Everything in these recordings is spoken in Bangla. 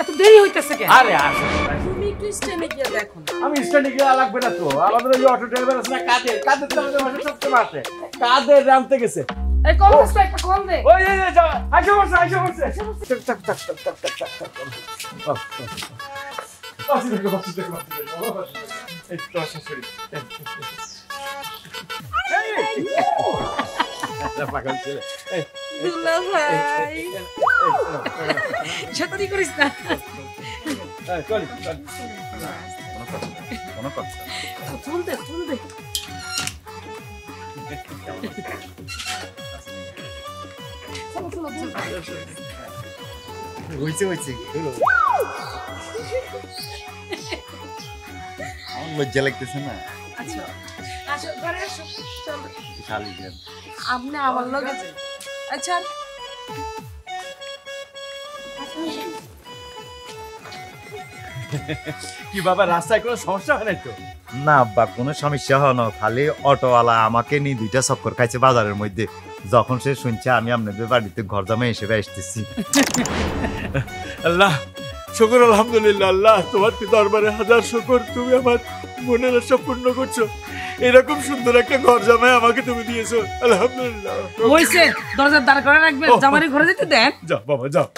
এত দেরি হইতেছে কেন আরে আসো তুমি একটু স্ট্যান্ডে গিয়ে দেখো আমি স্ট্যান্ডে গিয়ে লাগবে না তো আমাদের ওই অটো ড্রাইভার আছে না কাদের কাদের তো আমাদের মাসে সবসময় আসে কাদের রামতে গেছে এই কম বেশ একটা কম দে ওই এই এই যাও আইসো বসে আইসো বসে টাক টাক টাক টাক টাক টাক টাক টাক ও বাসি দেখো বাসি দুলা করিস না আমার লজ্জা লাগতেছে না আচ্ছা আমার লগে আচ্ছা। কি বাবা রাস্তায় কোনো সমস্যা হয় নাই তো? না আব্বা কোনো সমস্যা হয় না। খালি অটোওয়ালা আমাকে নিয়ে দুইটা চক্কর খাইছে বাজারের মধ্যে। যখন সে শুনছে আমি আপনাদের বাড়িতে ঘর জামাই হিসেবে আসতেছি। আল্লাহ শুকর আলহামদুলিল্লাহ। আল্লাহ তোমার দরবারে হাজার শুকর? তুমি আমার মনের আশা পূর্ণ করছ। এরকম সুন্দর একটা ঘর জামাই আমাকে তুমি দিয়েছ। আলহামদুলিল্লাহ। হইছে দরজার দাঁড় করে রাখবেন। জামারি ঘরে যেতে দেন। যাও বাবা যাও।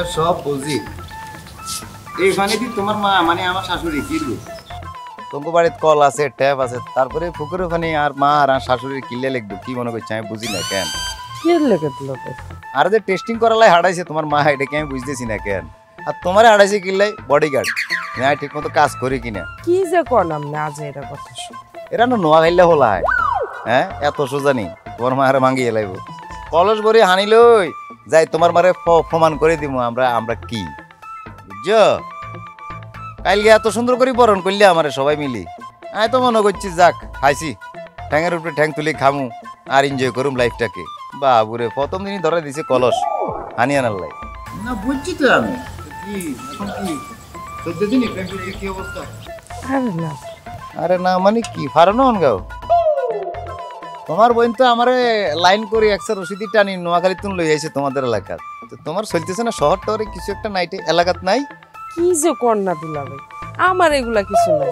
এগুলা সব বুঝি। এইখানে কি তোমার মা মানে আমার শাশুড়ি কি রূপ তোমার বাড়িতে কল আছে ট্যাপ আছে তারপরে পুকুর ওখানে আর মা আর আমার শাশুড়ির কিলে লিখব কি মনে করছে আমি বুঝি না কেন? আর যে টেস্টিং করালাই হারাইছে তোমার মা এটা কি আমি বুঝতেছি না কেন? আর তোমারে হারাইছে কিল্লাই বডিগার্ড হ্যাঁ ঠিক মতো কাজ করি কিনা? কি যে করলাম না আজ এটা কথা এরা না নোয়া খাইলে হলা হয় হ্যাঁ এত সোজা নেই তোমার মা আরে মাঙ্গিয়ে লাইব কলস ভরে হানিলই যাই তোমার মারে প্রমাণ করে দিব আমরা আমরা কি? বুঝছ? কালকে এত সুন্দর করে বরণ করলে আমারে সবাই মিলি। আমি তো মনে করছি যাক খাইছি। ঠ্যাঙের উপরে ঠ্যাং তুলি খামু আর এনজয় করুম লাইফটাকে বাবুরে প্রথম দিনই ধরে দিছে কলস হানি আনার লাই। না বুঝছি তো আমি। কি এখন কি? চোদ্দ দিনই কি অবস্থা? আরে না। আরে না মানে কি? ফারানো গাও তোমার বোন তো আমারে লাইন করে একশো রসিদি টানি নোয়াখালী তুন লই আইছে তোমাদের এলাকার। তো তোমার চলতেছে না শহর টহরে কিছু একটা নাইটে এলাকাত নাই? কি যে কর না দুলা ভাই আমার এগুলা কিছু নাই।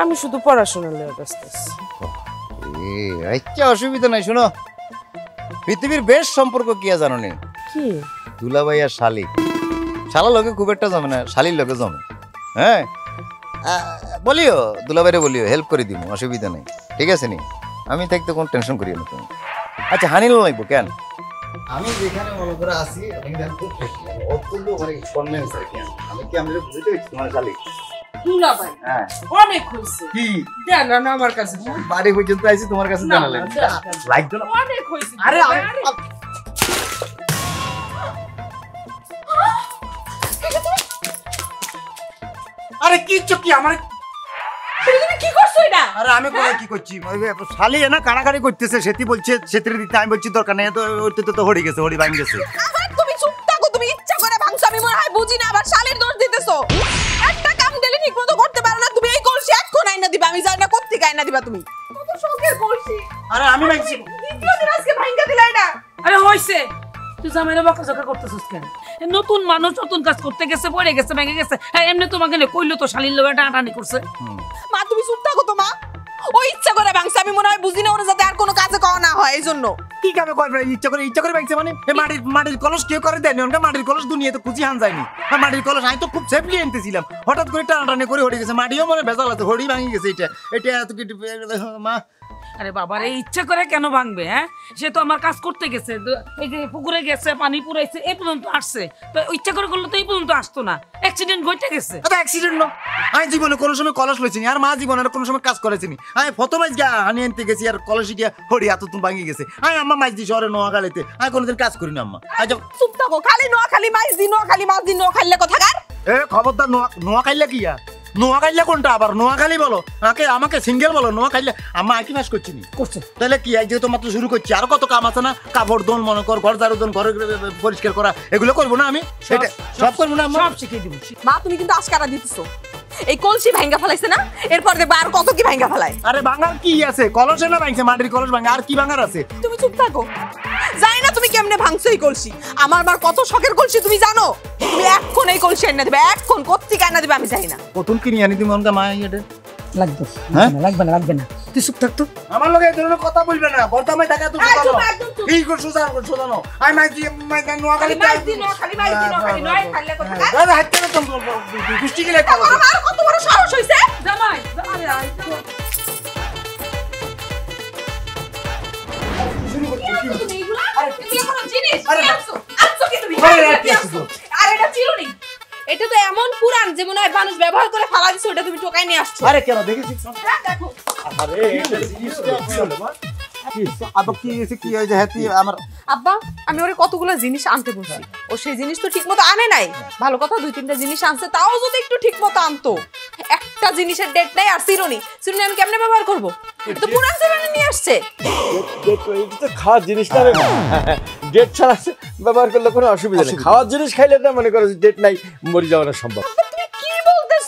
আমি শুধু পড়াশোনা লিয়ে ব্যস্ত আছি। আচ্ছা অসুবিধা নাই শোনো। পৃথিবীর বেশ সম্পর্ক কি জানো নি? কি? দুলাভাই আর শালি। শালা লোকে খুব একটা জমে না শালির লোকে জমে। হ্যাঁ? বলিও দুলাভাইরে বলিও হেল্প করে দিব অসুবিধা নেই। ঠিক আছে নি? আমি থাকতে কোনো টেনশন করি না তুমি। আচ্ছা হানি লাগবো কেন? আমি যেখানে মনে করে আসি খুব অত্যন্ত মানে কনভিন্স আর কি আমি। কি আমি বুঝতে পারছি তোমার ভাই হ্যাঁ। অনেক হয়েছে। কি? দেন না না আমার কাছে বাড়ি পর্যন্ত আইছি তোমার কাছে। লাগতো না অনেক হয়েছে। আরে আমি- আরে কি? চকি আমার তুমি কি করছ এটা? আরে আমি করে কি করছি? শালি না কাড়াকাড়ি করতেছে সেটি বলছে সেতির দিতে আমি বলছি দরকার নেই তো ওইতে তো হড়ি গেছে হড়ি ভাঙ গেছে। তুমি চুপ থাকো তুমি ইচ্ছা করে ভাঙছো আমি মনে হয় বুঝি না আবার শালের দোষ দিতেছো। একটা কাম দিলে ঠিক করতে পারো না তুমি এই কলসি এখন আইনা দিবা আমি জানি না কোত্থেকে আইনা দিবা তুমি। কত শখের কলসি। আরে আমি ভাঙছি। দ্বিতীয় দিন আজকে ভাঙা দিলা এটা। আরে হইছে। তুই জামাইরা বকা করতেছিস কেন? নতুন মানুষ নতুন কাজ করতে গেছে পড়ে গেছে ভেঙে গেছে। হ্যাঁ এমনি তোমাকে নিয়ে কইলো তো শালির লোক টানাটানি করছে। মা তুমি চুপ থাকো তো মা। ও ইচ্ছা করে ভাঙছে আমি মনে হয় বুঝি না ওরা যাতে আর কোনো কাজে কওয়া না হয় এই জন্য কি কামে করবে ইচ্ছা করে ইচ্ছা করে ভাঙছে মানে? এ মাটির মাটির কলস কেউ করে দেয়নি ওনকে মাটির কলস দুনিয়াতে খুঁজি হান যায়নি আর মাটির কলস আমি তো খুব সেফলি আনতেছিলাম। হঠাৎ করে টানাটানি করে হড়ি গেছে মাটিও মনে ভেজাল আছে হড়ি ভাঙি গেছে এটা এটা এত কি মা আরে বাবার এই ইচ্ছা করে কেন ভাঙবে হ্যাঁ? সে তো আমার কাজ করতে গেছে এই যে পুকুরে গেছে পানি পুরাইছে এই পর্যন্ত আসছে। তো ইচ্ছা করে করলে তো এই পর্যন্ত আসতো না অ্যাক্সিডেন্ট ঘটে গেছে। এটা অ্যাক্সিডেন্ট না। আমি জীবনে কোনো সময় কলস লইছি আর মা জীবনে আর কোনো সময় কাজ করেছি নি। আমি ফতমাইজ গিয়া আনি আনতে গেছি আর কলসি গিয়া হরি এত তুমি ভাঙি গেছে। আমি আম্মা মাইজ দি শহরে নোয়াখালীতে। আমি কোনোদিন কাজ করি না আম্মা। আজ চুপ থাকো খালি নোয়া খালি মাছ দি নোয়া খালি মাছ দি নোয়া খাইলে কোথাকার এ খবরদার নোয়া নোয়াখাইলে কি আর? নোয়াখাইলে কোনটা? আবার নোয়াখালী বলো। আমাকে আমাকে সিঙ্গেল বলো নোয়াখাইলে আম্মা আইকি মাস করছি নি? করছে। তাহলে কি এই যেহেতু মাত্র শুরু করছি আরও কত কাম আছে না? কাপড় দোন মনে কর ঘর ঝাড়ু দোন ঘর পরিষ্কার করা এগুলো করব না আমি? এটা সব করব না সব শিখিয়ে দিব মা তুমি কিন্তু আজকারা দিতেছো। এই কলসি ভাঙ্গা ফেলাইছে না? এরপর দেখবে আর কত কি ভাঙ্গা ফেলায়। আরে ভাঙার কি আছে? কলসে না ভাঙছে মাটির কলস ভাঙা আর কি ভাঙার আছে? তুমি চুপ থাকো। তুমি কেমনে ভাঙছো এই কলসি আমার মার কত শখের কলসি তুমি জানো? তুমি এখন এই কলসি এনে দেবে এখন কোত্থেকে এনে দেবে আমি জানি না। কতুন কিনি আনি তুমি অনকা মা এটা লাগবে হ্যাঁ? লাগবে না লাগবে না তুই চুপ থাক তো। আমার লগে এই ধরনের কথা বলবে না। বর্তমানে টাকা বলো একদম এই কর সোজা কর সোজা নাও আই মাই দি মাই গান নোয়া খালি মাছ দি নোয়া খালি মাছ দি নোয়া খালি নয় খাইলে কোথাকার দাদা হাত তুমি গুষ্টি গেলে আমার কত বড় সাহস হইছে? জামাই আরে আরে তুমি এগুলা? এগুলা কোনো জিনিস আরে আনছো আনছো কি তুমি? আরে, হ্যাঁ, আরে, কি আনছো? আর এটা চিরুনি। এটা তো এমন পুরান যে মনে হয় মানুষ ব্যবহার করে ফালা দিছে ওটা তুমি টোকাই নিয়ে আসছো। আরে কেন দেখেছি হ্যাঁ, দেখো। আরে এটা জিনিসটা কি কি? হয়েছে? কি হয়েছে? হ্যাঁ আমার আব্বা আমি ওরে কতগুলো জিনিস আনতে বলছি। ও সেই জিনিস তো ঠিকমতো আনে নাই। ভালো কথা দুই তিনটা জিনিস আনছে তাও যদি একটু ঠিকমতো আনতো। একটা জিনিসের ডেট নাই আর সিরোনি সিরোনি আমি কেমনে ব্যবহার করব? এটা তো পুরান সিরোনি নিয়ে আসছে। এটা তো খাওয়ার জিনিস না ডেট ছাড়া ব্যবহার করলে কোনো অসুবিধা নেই। খাওয়ার জিনিস খাইলে তো মনে করো ডেট নাই মরে যাওয়ানো সম্ভব।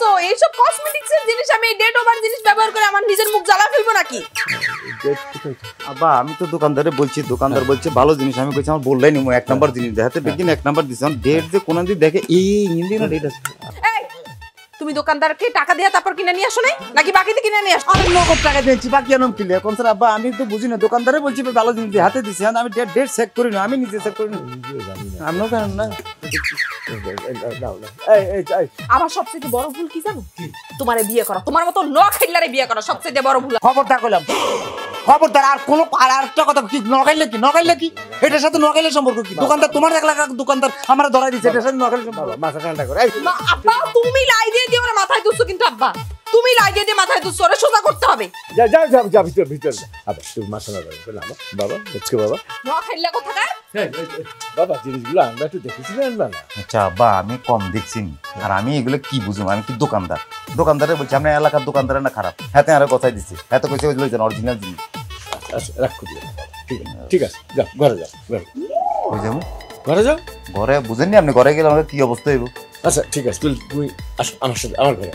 তুমি এইসব কসমেটিক্স এর জিনিস আমি ডেট ওভার জিনিস ব্যবহার করে আমার নিজের মুখ জ্বালা ফেলব নাকি? আব্বা আমি তো দোকানদারে বলছি দোকানদার বলছে ভালো জিনিস আমি বলছি আমার বললাই নি এক নাম্বার জিনিস দেখাতে বেগিন এক নাম্বার দিছে ডেট যে কোন দিন দেখে এই হিন্দি না ডেট আছে। এই তুমি দোকানদারকে টাকা দিয়ে তারপর কিনে নিয়ে আসো নাই? নাকি বাকিতে কিনে নিয়ে আসো আরে নগদ টাকা দিয়েছি বাকি আনম কিলে কোন স্যার আব্বা আমি তো বুঝি না দোকানদারে বলছি ভালো জিনিস দিয়ে হাতে দিছি আমি ডেট ডেট চেক করি না আমি নিজে চেক করি না। আমিও জানেন না। আমার সবচেয়ে বড় ভুল কি জানো? তোমারে বিয়ে করা। তোমার মতো ন বিয়ে করা সবচেয়ে বড় ভুল। খবরদার করলাম খবরদার আর কোনো আর একটা কথা কি নগাইলে কি নগাইলে কি? এটার সাথে নগাইলে সম্পর্ক কি? দোকানদার তোমার এক লাখ দোকানদার আমার ধরাই দিচ্ছে এটার সাথে নগাইলে সম্পর্ক। মাথা ঠান্ডা করে আব্বা তুমি লাই দিয়ে দিয়ে ওরা মাথায় কিন্তু আব্বা। তুমি লাই দিয়ে মাথায় তুলছো ওরা সোজা করতে হবে। যা যা যা যা ভিতর ভিতর আবার তুই মাথা না করে বললাম বাবা দেখছ বাবা। ন খাইলা এই, এই, বাবা জিনিসগুলো আমরা একটু দেখেছি না না আচ্ছা আব্বা আমি কম দেখছি আর আমি এগুলো কি বুঝুম আমি কি দোকানদার? দোকানদারে বলছি আপনার এলাকার দোকানদার না খারাপ? হাতে আরও কথাই দিচ্ছি। এত কইছে ওই লইছেন অরিজিনাল জিনিস। আচ্ছা রাখ খুব ঠিক আছে ঠিক আছে যাও ঘরে যাও ঘরে। ওই যাব? ঘরে যাও? ঘরে? বুঝেননি আপনি ঘরে গেলে আমাদের কি অবস্থা হইব? আচ্ছা ঠিক আছে তুই তুই আসো আমার সাথে আমার ঘরে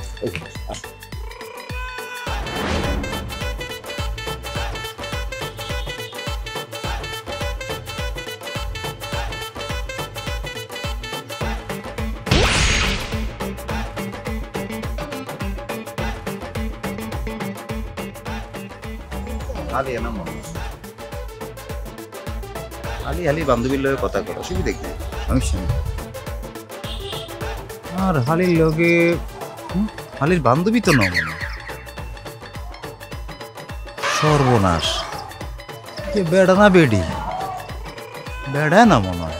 আসো। হালি না মনে হালি হালি বান্ধবীর লগে কথা কর অসুবিধা কি? সমস্যা নেই আর হালির লগে হালির বান্ধবী তো নয় মনে? সর্বনাশ কে বেড়া না বেডি বেড়া না মনে হয়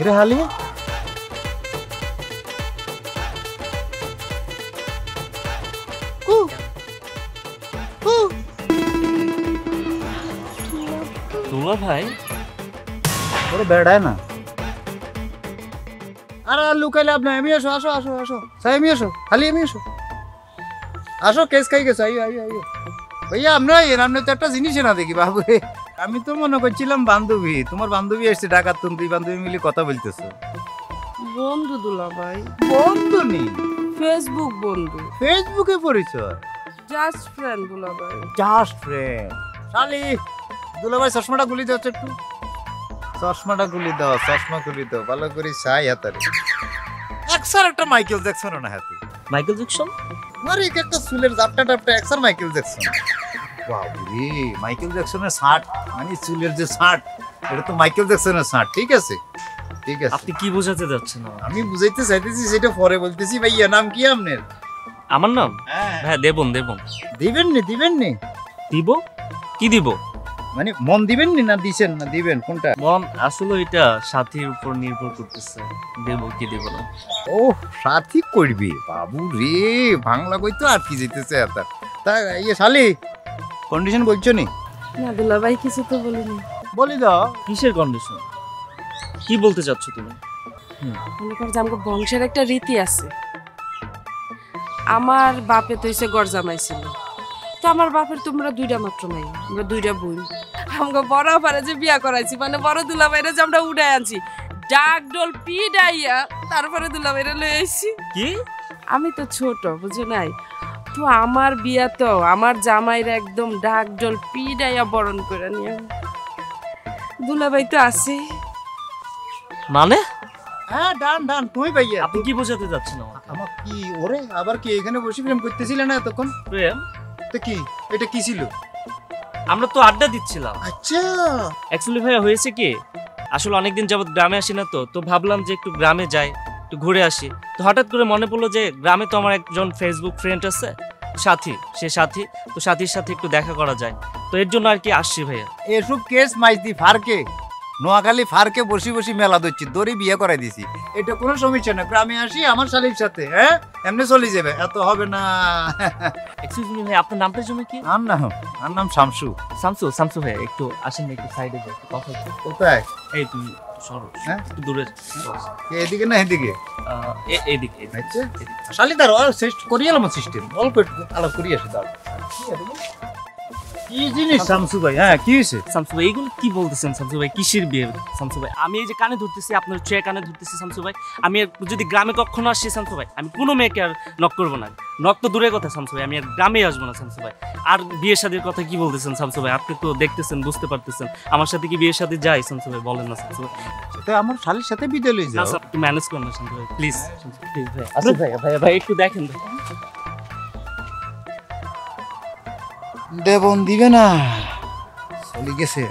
রে হালি ওরে বেড়ায় না? আরে আর লুকাইলে আপনি আমি আসো আসো আসো আসো। সাই আমি আসো খালি আমি আসো। আসো কেস খাই গেছো আইও আইও আইও। ভাইয়া আমরা এর আপনি তো একটা জিনিস না দেখি বাবু। রে আমি তো মনে করছিলাম বান্ধবী তোমার বান্ধবী এসছে ডাকাত তুমি দুই বান্ধবী মিলে কথা বলতেছো। বন্ধু দুলা ভাই। বন্ধু নি? ফেসবুক বন্ধু। ফেসবুকে পরিচয়? জাস্ট ফ্রেন্ড দুলা ভাই। জাস্ট ফ্রেন্ড শালি দুলাভাই চশমাটা গুলি দাও তো একটু। চশমাটা গুলি দাও চশমা গুলি দাও ভালো করে চাই হাতারে। একসার একটা মাইকেল জ্যাকসন না হাতে। মাইকেল জ্যাকসন আরে এক একটা চুলের জাপটা টাপটা একসার মাইকেল জ্যাকসন বাবরে মাইকেল জ্যাকসনের শার্ট মানে চুলের যে শার্ট এটা তো মাইকেল জ্যাকসনের শার্ট ঠিক আছে? ঠিক আছে। আপনি কি বোঝাতে যাচ্ছেন আমি বুঝাইতে চাইতেছি সেটা পরে বলতেছি ভাইয়া নাম কি আপনার? আমার নাম? হ্যাঁ। হ্যাঁ দেবন দেবন। দিবেন নি দিবেন নি। দিব? কি দিব? মানে মন দিবেন নি না দিছেন না দিবেন? কোনটা? মন আসলে এটা সাথীর উপর নির্ভর করতেছে। দেব কি দেব না। ও সাথী করবি? বাবু রে বাংলা কই তো আর কি যেতেছে এত? তা ইয়ে শালি কন্ডিশন বলছো নি? না দুলা ভাই কিছু তো বলিনি। বলি দাও কিসের কন্ডিশন কি বলতে চাচ্ছ তুমি? মনে কর যে আমাকে বংশের একটা রীতি আছে। আমার বাপে তো এসে গড় জামাইছিল তো আমার বাপের তোমরা দুইটা মাত্র নাই আমরা দুইটা বোন। আমাকে বড় পারে যে বিয়া করাইছি মানে বড় দুলা বাইরে যে আমরা উড়াই আনছি ডাক ডোল পি ডাইয়া তারপরে দুলা বাইরে লই আইছি। কি? আমি তো ছোট বুঝো নাই? তো আমার বিয়া তো আমার জামাইরা একদম ডাক ডোল পি ডাইয়া বরণ করে নিয়ে। দুলাভাই তো আছে। মানে? হ্যাঁ ডান ডান তুই ভাইয়া? আপনি কি বোঝাতে যাচ্ছেন আমাকে? আমার কি ওরে আবার কি এখানে বসে প্রেম করতেছিলে না এতক্ষণ? প্রেম? তো কি? এটা কি ছিল? আমরা তো আড্ডা দিচ্ছিলাম। আচ্ছা। অ্যাকচুয়ালি ভাইয়া হয়েছে কি? আসলে অনেকদিন যাবত গ্রামে আসি না তো তো ভাবলাম যে একটু গ্রামে যাই একটু ঘুরে আসি। তো হঠাৎ করে মনে পড়ল যে গ্রামে তো আমার একজন ফেসবুক ফ্রেন্ড আছে সাথী সে সাথী তো সাথীর সাথে একটু দেখা করা যায়। তো এর জন্য আর কি আসছি ভাইয়া। এসব কেস মাইতি ফারকে। নোয়াখালী ফারকে বসি বসি মেলা ধরছি দড়ি বিয়ে করাই দিছি। এটা কোনো সমস্যা না গ্রামে আসি আমার শালির সাথে হ্যাঁ? এমনি চলে যাবে এত হবে না। এক্সকিউজ মি ভাই আপনার নামটা জন্য কি? আর না আর নাম শামসু। শামসু শামসু ভাই একটু আসেন একটু সাইডে যাই কথা কোথায়? এই তুমি হ্যাঁ? আচ্ছা। শালি তার শেষ করিয়ে এলাম সিস্টেম অল্প আলাপ করিয়ে আসি তার কি জিনিস শামসু ভাই? হ্যাঁ কি হয়েছে? শামসু ভাই এইগুলো কি বলতেছেন শামসু ভাই? কিসের বিয়ে শামসু ভাই? আমি এই যে কানে ধরতেছি আপনার চেয়ে কানে ধরতেছি শামসু ভাই। আমি যদি গ্রামে কখনো আসছি শামসু ভাই আমি কোনো মেয়েকে আর নক করব না। নক তো দূরের কথা শামসু ভাই আমি আর গ্রামে আসব না শামসু ভাই। আর বিয়ের শাদীর কথা কি বলতেছেন শামসু ভাই? আপনি তো দেখতেছেন বুঝতে পারতেছেন। আমার সাথে কি বিয়ের সাথে যাই শামসু ভাই? বলেন না শামসু ভাই। তো আমার শালির সাথে বিদে লই যাও। ম্যানেজ করেন না শামসু ভাই প্লিজ প্লিজ ভাই ভাই ভাই ভাই একটু দেখেন। দেবন দিবে না। চলে গেছে।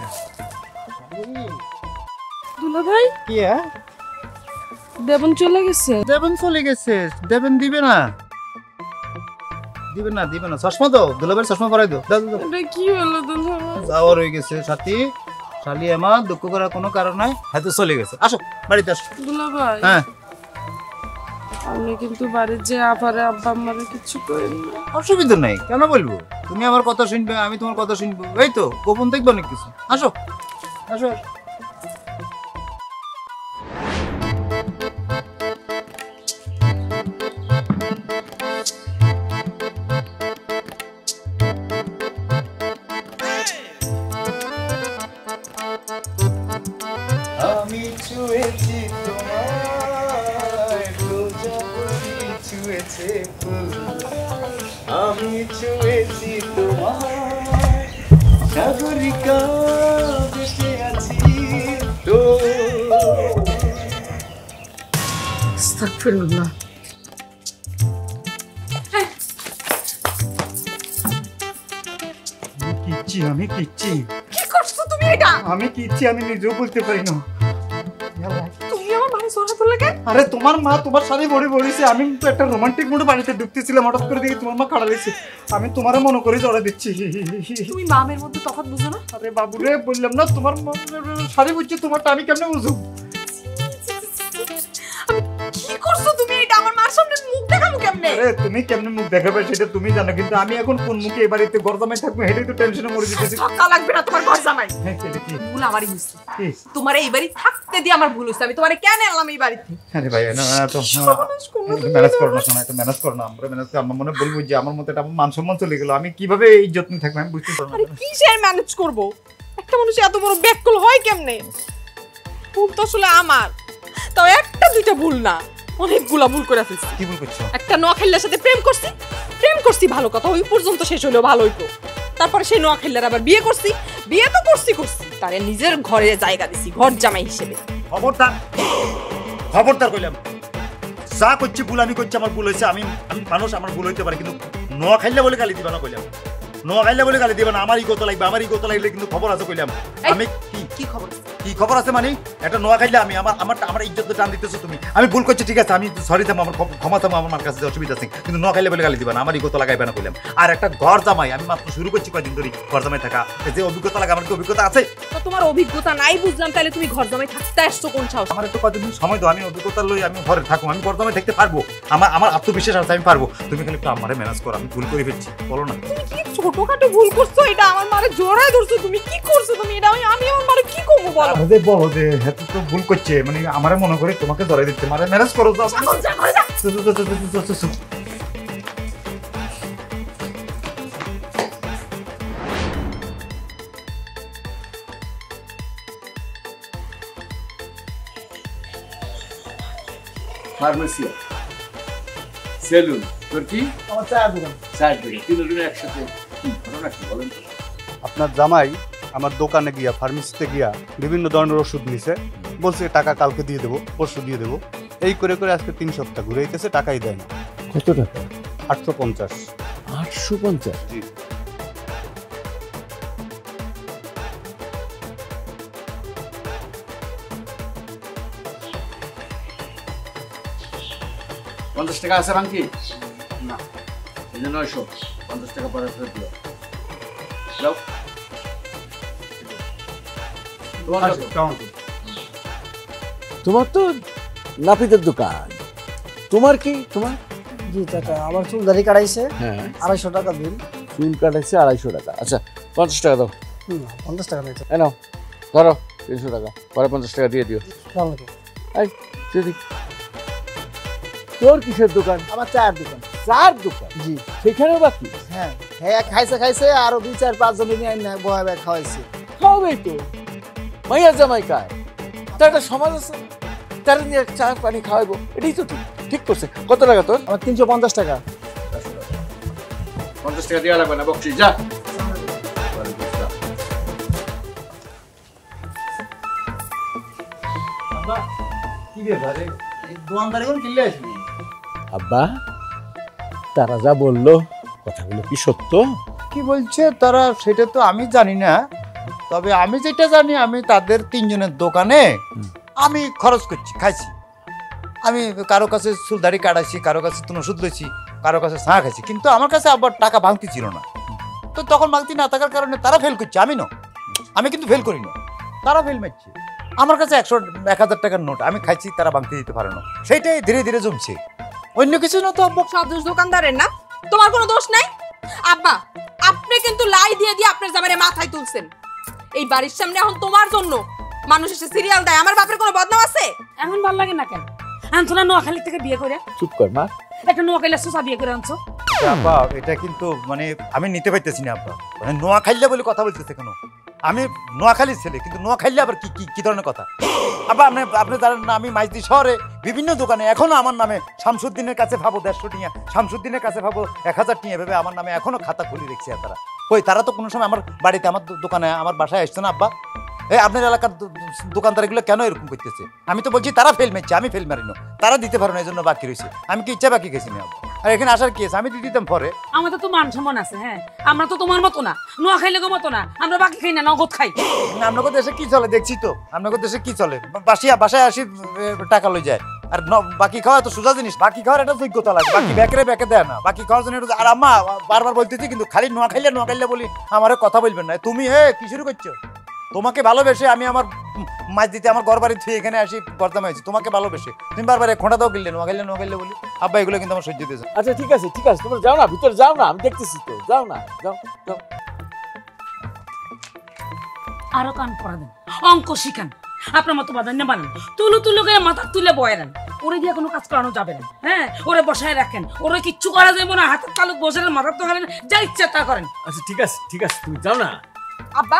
কি হ্যাঁ? দেবন চলে গেছে। দেবেন চলে গেছে। দেবেন দিবে না। দিবে না দিবে না। চশমা তো দুলাবের চশমা পরাই দো দাও, দাও, দাও। এটা কি হলো যাওয়ার হয়ে গেছে সাথী। শালি আমার দুঃখ করার কোনো কারণ নাই। হয়তো চলে গেছে। আসো বাড়িতে আসো। দুলাভাই হ্যাঁ। আপনি কিন্তু বাড়ির যে আবারে আব্বা আম্মারে কিছু করেন না। অসুবিধা নাই, কেন বলব? তুমি আমার কথা শুনবে, আমি তোমার কথা শুনব। এই তো, গোপন দেখব অনেক কিছু। আসো। আসো আসো। আস্তাগফিরুল্লাহ কিচ্ছি আমি কিচ্ছি। কি করছ তুমি এটা? আমি কিচ্ছি আমি নিজেও বলতে পারি না। তুমি আমার ভাই সোনা তুললে কেন? আরে তোমার মা তোমার সাথে বড়ি বড়িছে আমি তো একটা রোমান্টিক মোডে বাড়িতে ঢুকতেছিলাম হঠাৎ করে দেখি তোমার মা খাড়া দিচ্ছে আমি তোমারও মনে করে জড়া দিচ্ছি। তুমি মামের মধ্যে তফাৎ বুঝো না? আরে বাবুরে বললাম না তোমার মা শাড়ি বুঝছে তোমারটা আমি কেমনে বুঝব কি করছ তুমি? এটা আমার মার সামনে মুখ কেমনে? আরে তুমি কেমনে মুখ দেখাবে সেটা তুমি জানো কিন্তু আমি এখন কোন মুখে এই বাড়িতে গরদামে থাকব তো টেনশনে মরে যেতেছি। ধক্কা লাগবে না তোমার ঘর জামাই। হ্যাঁ ভুল আমারই কি? তোমার এই বাড়ি থাকতে দিয়ে আমার ভুল হয়েছে। আমি তোমার কেন এলাম এই বাড়িতে? আরে ভাই না না তো ম্যানেজ করো না শোনা এটা ম্যানেজ করো না আমরা ম্যানেজ আমার মনে বলব যে আমার মতো এটা আমার মান সম্মান চলে গেলো। আমি কীভাবে এই যত্ন থাকব আমি বুঝতে পারব আরে না কিসের ম্যানেজ করব? একটা মানুষ এত বড় ব্যাককল হয় কেমনে? ভুল তো আসলে আমার। তাও একটা দুইটা ভুল না। অনেকগুলা ভুল করে ফেলছি। কি ভুল করছ? একটা নোয়াখাইলার সাথে প্রেম করছি। প্রেম করছি ভালো কথা ওই পর্যন্ত শেষ হলেও ভালো হইতো তারপরে সেই নোয়াখাইলার আবার বিয়ে করছি বিয়ে তো করছি করছি। তারে নিজের ঘরে জায়গা দিছি ঘর জামাই হিসেবে। খবরদার খবরদার কইলাম। যা করছি ভুল আমি করছি আমার ভুল হয়েছে আমি আমি মানুষ আমার ভুল হইতে পারে কিন্তু নোয়া খাইলে বলে গালি দিবা না কইলাম। বলে গালি দিবে না আমার ইগোতে লাগবে আমার ইগোতে লাগলে কিন্তু খবর আছে কইলাম। আমি কি? কি খবর? কি খবর আছে মানে? এটা নোয়া খাইলে আমি আমার আমার আমার ইজ্জত টান দিতেছো তুমি। আমি ভুল করছি ঠিক আছে আমি সরি থাম আমার ক্ষমা থাম আমার কাছে অসুবিধা আছে। কিন্তু নোয়া খাইলে বলে গালি দিবা না আমার ইগোতে লাগাইবে না কইলাম। আর একটা ঘর জামাই আমি মাত্র শুরু করছি কয়দিন ধরে ঘর জামাই থাকা। যে অভিজ্ঞতা লাগে আমার কি অভিজ্ঞতা আছে? তো তোমার অভিজ্ঞতা নাই বুঝলাম তাহলে তুমি ঘর জামাই থাকতে আসছো কোন সাহস? আমার একটু কতদিন সময় দাও আমি অভিজ্ঞতা লই আমি ঘরে থাকুম আমি ঘর জামাই থাকতে পারব। আমার আমার আত্মবিশ্বাস আছে আমি পারব। তুমি খালি একটু আমারে ম্যানেজ করো আমি ভুল করে ফেলছি বলো না। কি ছোটখাটো ভুল করছ এটা আমার মারে জোড়ায় ধরছো তুমি কি করছ তুমি? এটা আমি আমি আমার মারে কি করব বলো? যে বলো যে হেতু তো ভুল করছে মানে আমারে মনে করে তোমাকে ধরে দিচ্ছে মানে ম্যানেজ করো তো ফার্মেসিয়া সেলুন। তোর কি? আমার চায়ের দোকান। চায়ের দোকান। তিনজন একসাথে। আপনার জামাই আমার দোকানে গিয়া ফার্মেসিতে গিয়া বিভিন্ন ধরনের ওষুধ নিছে। বলছে টাকা কালকে দিয়ে দেবো পরশু দিয়ে দেবো। এই করে করে আজকে তিন সপ্তাহ ঘুরে গেছে টাকাই দেয় না। কত টাকা? আটশো পঞ্চাশ। আটশো পঞ্চাশ? জি। পঞ্চাশ টাকা আছে বাংকি না এই যে নয়শো। পঞ্চাশ টাকা পরে ফেরত দিও। যাও তোমার তো নাপিতের দোকান। তোমার কি? তোমার? জি টাকা আমার চুল দাড়ি কাটাইছে হ্যাঁ। আড়াইশো টাকা বিল। চুল কাটাইছে আড়াইশো টাকা। আচ্ছা পঞ্চাশ টাকা দাও। পঞ্চাশ টাকা নিয়েছে। নাও ধরো তিনশো টাকা। পরে পঞ্চাশ টাকা দিয়ে দিও। এই যদি তোর কিসের দোকান? আমার চায়ের দোকান। চার দোকান। জি সেখানেও বাকি? হ্যাঁ হ্যাঁ খাইছে খাইছে আরও দুই চার পাঁচ জন নিয়ে বয়া বয়া খাওয়াইছে। হবে তো মাইয়া জামাই কায়? তার একটা সমাজ আছে তার নিয়ে চা পানি খাওয়াইবো। এটাই তো ঠিক ঠিক করছে। কত টাকা তোর? আমার তিনশো পঞ্চাশ টাকা। পঞ্চাশ টাকা দেওয়া লাগবে না বকশিস যা। আব্বা? তারা যা বলল কথাগুলো কি সত্য? কি বলছে? তারা সেটা তো আমি জানি না। তবে আমি যেটা জানি আমি তাদের তিনজনের দোকানে আমি খরচ করছি খাইছি। আমি কারও কাছে চুলদারি কাটাইছি কারও কাছে তুমি ওষুধ লইছি কারও কাছে চা খাইছি। কিন্তু আমার কাছে আবার টাকা ভাঙতি ছিল না। তো তখন ভাঙতি না থাকার কারণে তারা ফেল করছে আমি না। আমি কিন্তু ফেল করি না তারা ফেল মারছে। আমার কাছে একশো এক হাজার টাকার নোট আমি খাইছি তারা ভাঙতি দিতে পারে না। সেইটাই ধীরে ধীরে জমছে। অন্য কিছু না তো আব্বা? সব দোষ দোকানদারের না? তোমার কোনো দোষ নাই? আব্বা আপনি কিন্তু লাই দিয়ে দিয়ে আপনার জামাইরে মাথায় তুলছেন। এই বাড়ির সামনে এখন তোমার জন্য মানুষ এসে সিরিয়াল দেয়। আমার বাপের কোনো বদনাম আছে? এখন ভালো লাগে না কেন? আনছো না নোয়াখালী থেকে বিয়ে করে? চুপ কর মা। একটা নোয়াখালী সুসা বিয়ে করে আনছো? আব্বা এটা কিন্তু মানে আমি নিতে পারতেছি না আব্বা। মানে নোয়া খাইলে বলে কথা বলতেছে কেন? আমি নোয়াখালীর ছেলে, কিন্তু নোয়া খাইলে আবার কি কি ধরনের কথা? আবার আপনি আপনি জানেন না, আমি মাইজদি শহরে বিভিন্ন দোকানে এখনও আমার নামে শামসুদ্দিনের কাছে ভাবো দেড়শো টিয়া, শামসুদ্দিনের কাছে ভাবো এক হাজার টিয়া ভেবে আমার নামে এখনও খাতা খুলে রেখেছে তারা। ওই, তারা তো কোনো সময় আমার বাড়িতে, আমার দোকানে, আমার বাসায় আসছে না, আব্বা। এই, আপনার এলাকার দোকানদারগুলো কেন এরকম করতেছে? আমি তো বলছি, তারা ফেল মারছে, আমি ফেল মারিনো। তারা দিতে পারো না, এই জন্য বাকি রয়েছে। আমি কি ইচ্ছা বাকি গেছি না, আব্বা? আর এখানে আসার কি আমি দিয়ে দিতাম পরে। আমাদের তো মান সম্মান আছে হ্যাঁ। আমরা তো তোমার মতো না। নোয়াখালী মতো না। আমরা বাকি খাই না নগদ খাই। আপনাদের দেশে কি চলে? দেখছি তো। আপনাদের দেশে কি চলে? বাসিয়া বাসায় আসি টাকা লই যায়। আর বাকি খাওয়া তো সোজা জিনিস। বাকি খাওয়ার একটা যোগ্যতা লাগে। বাকি ব্যাকেরে ব্যাকে দেয় না। বাকি খাওয়ার জন্য আর আম্মা বারবার বলতেছি কিন্তু খালি নোয়া খাইলে নোয়া খাইলে বলি আমারে কথা বলবেন না। তুমি হে কি শুরু করছ? তোমাকে ভালোবেসে আমি আমার মাছ দিতে আমার ঘর বাড়ি থেকে এখানে আসি গর্দামে হয়েছি। তোমাকে ভালোবেসে। তুমি বারবার খোঁটা দাও গিললে নোয়া খাইলে নোয়া খাইলে বলি। আব্বা এগুলো কিন্তু আমার সহ্য দিয়েছে আচ্ছা ঠিক আছে ঠিক আছে তোমরা যাও না ভিতরে যাও না আমি দেখতেছি তো। যাও না যাও যাও। আরও কান পড়া দেন অঙ্ক শিখান। আপনার মতো না বানান। তুলু তুলু করে মাথা তুলে বয়ে নেন ওরে দিয়ে কোনো কাজ করানো যাবে না হ্যাঁ? ওরে বসায় রাখেন। ওরে কিচ্ছু করা যাবে না হাতের তালুক বসে মাথার তো করেন যা ইচ্ছা তা করেন। আচ্ছা ঠিক আছে ঠিক আছে তুমি যাও না। আব্বা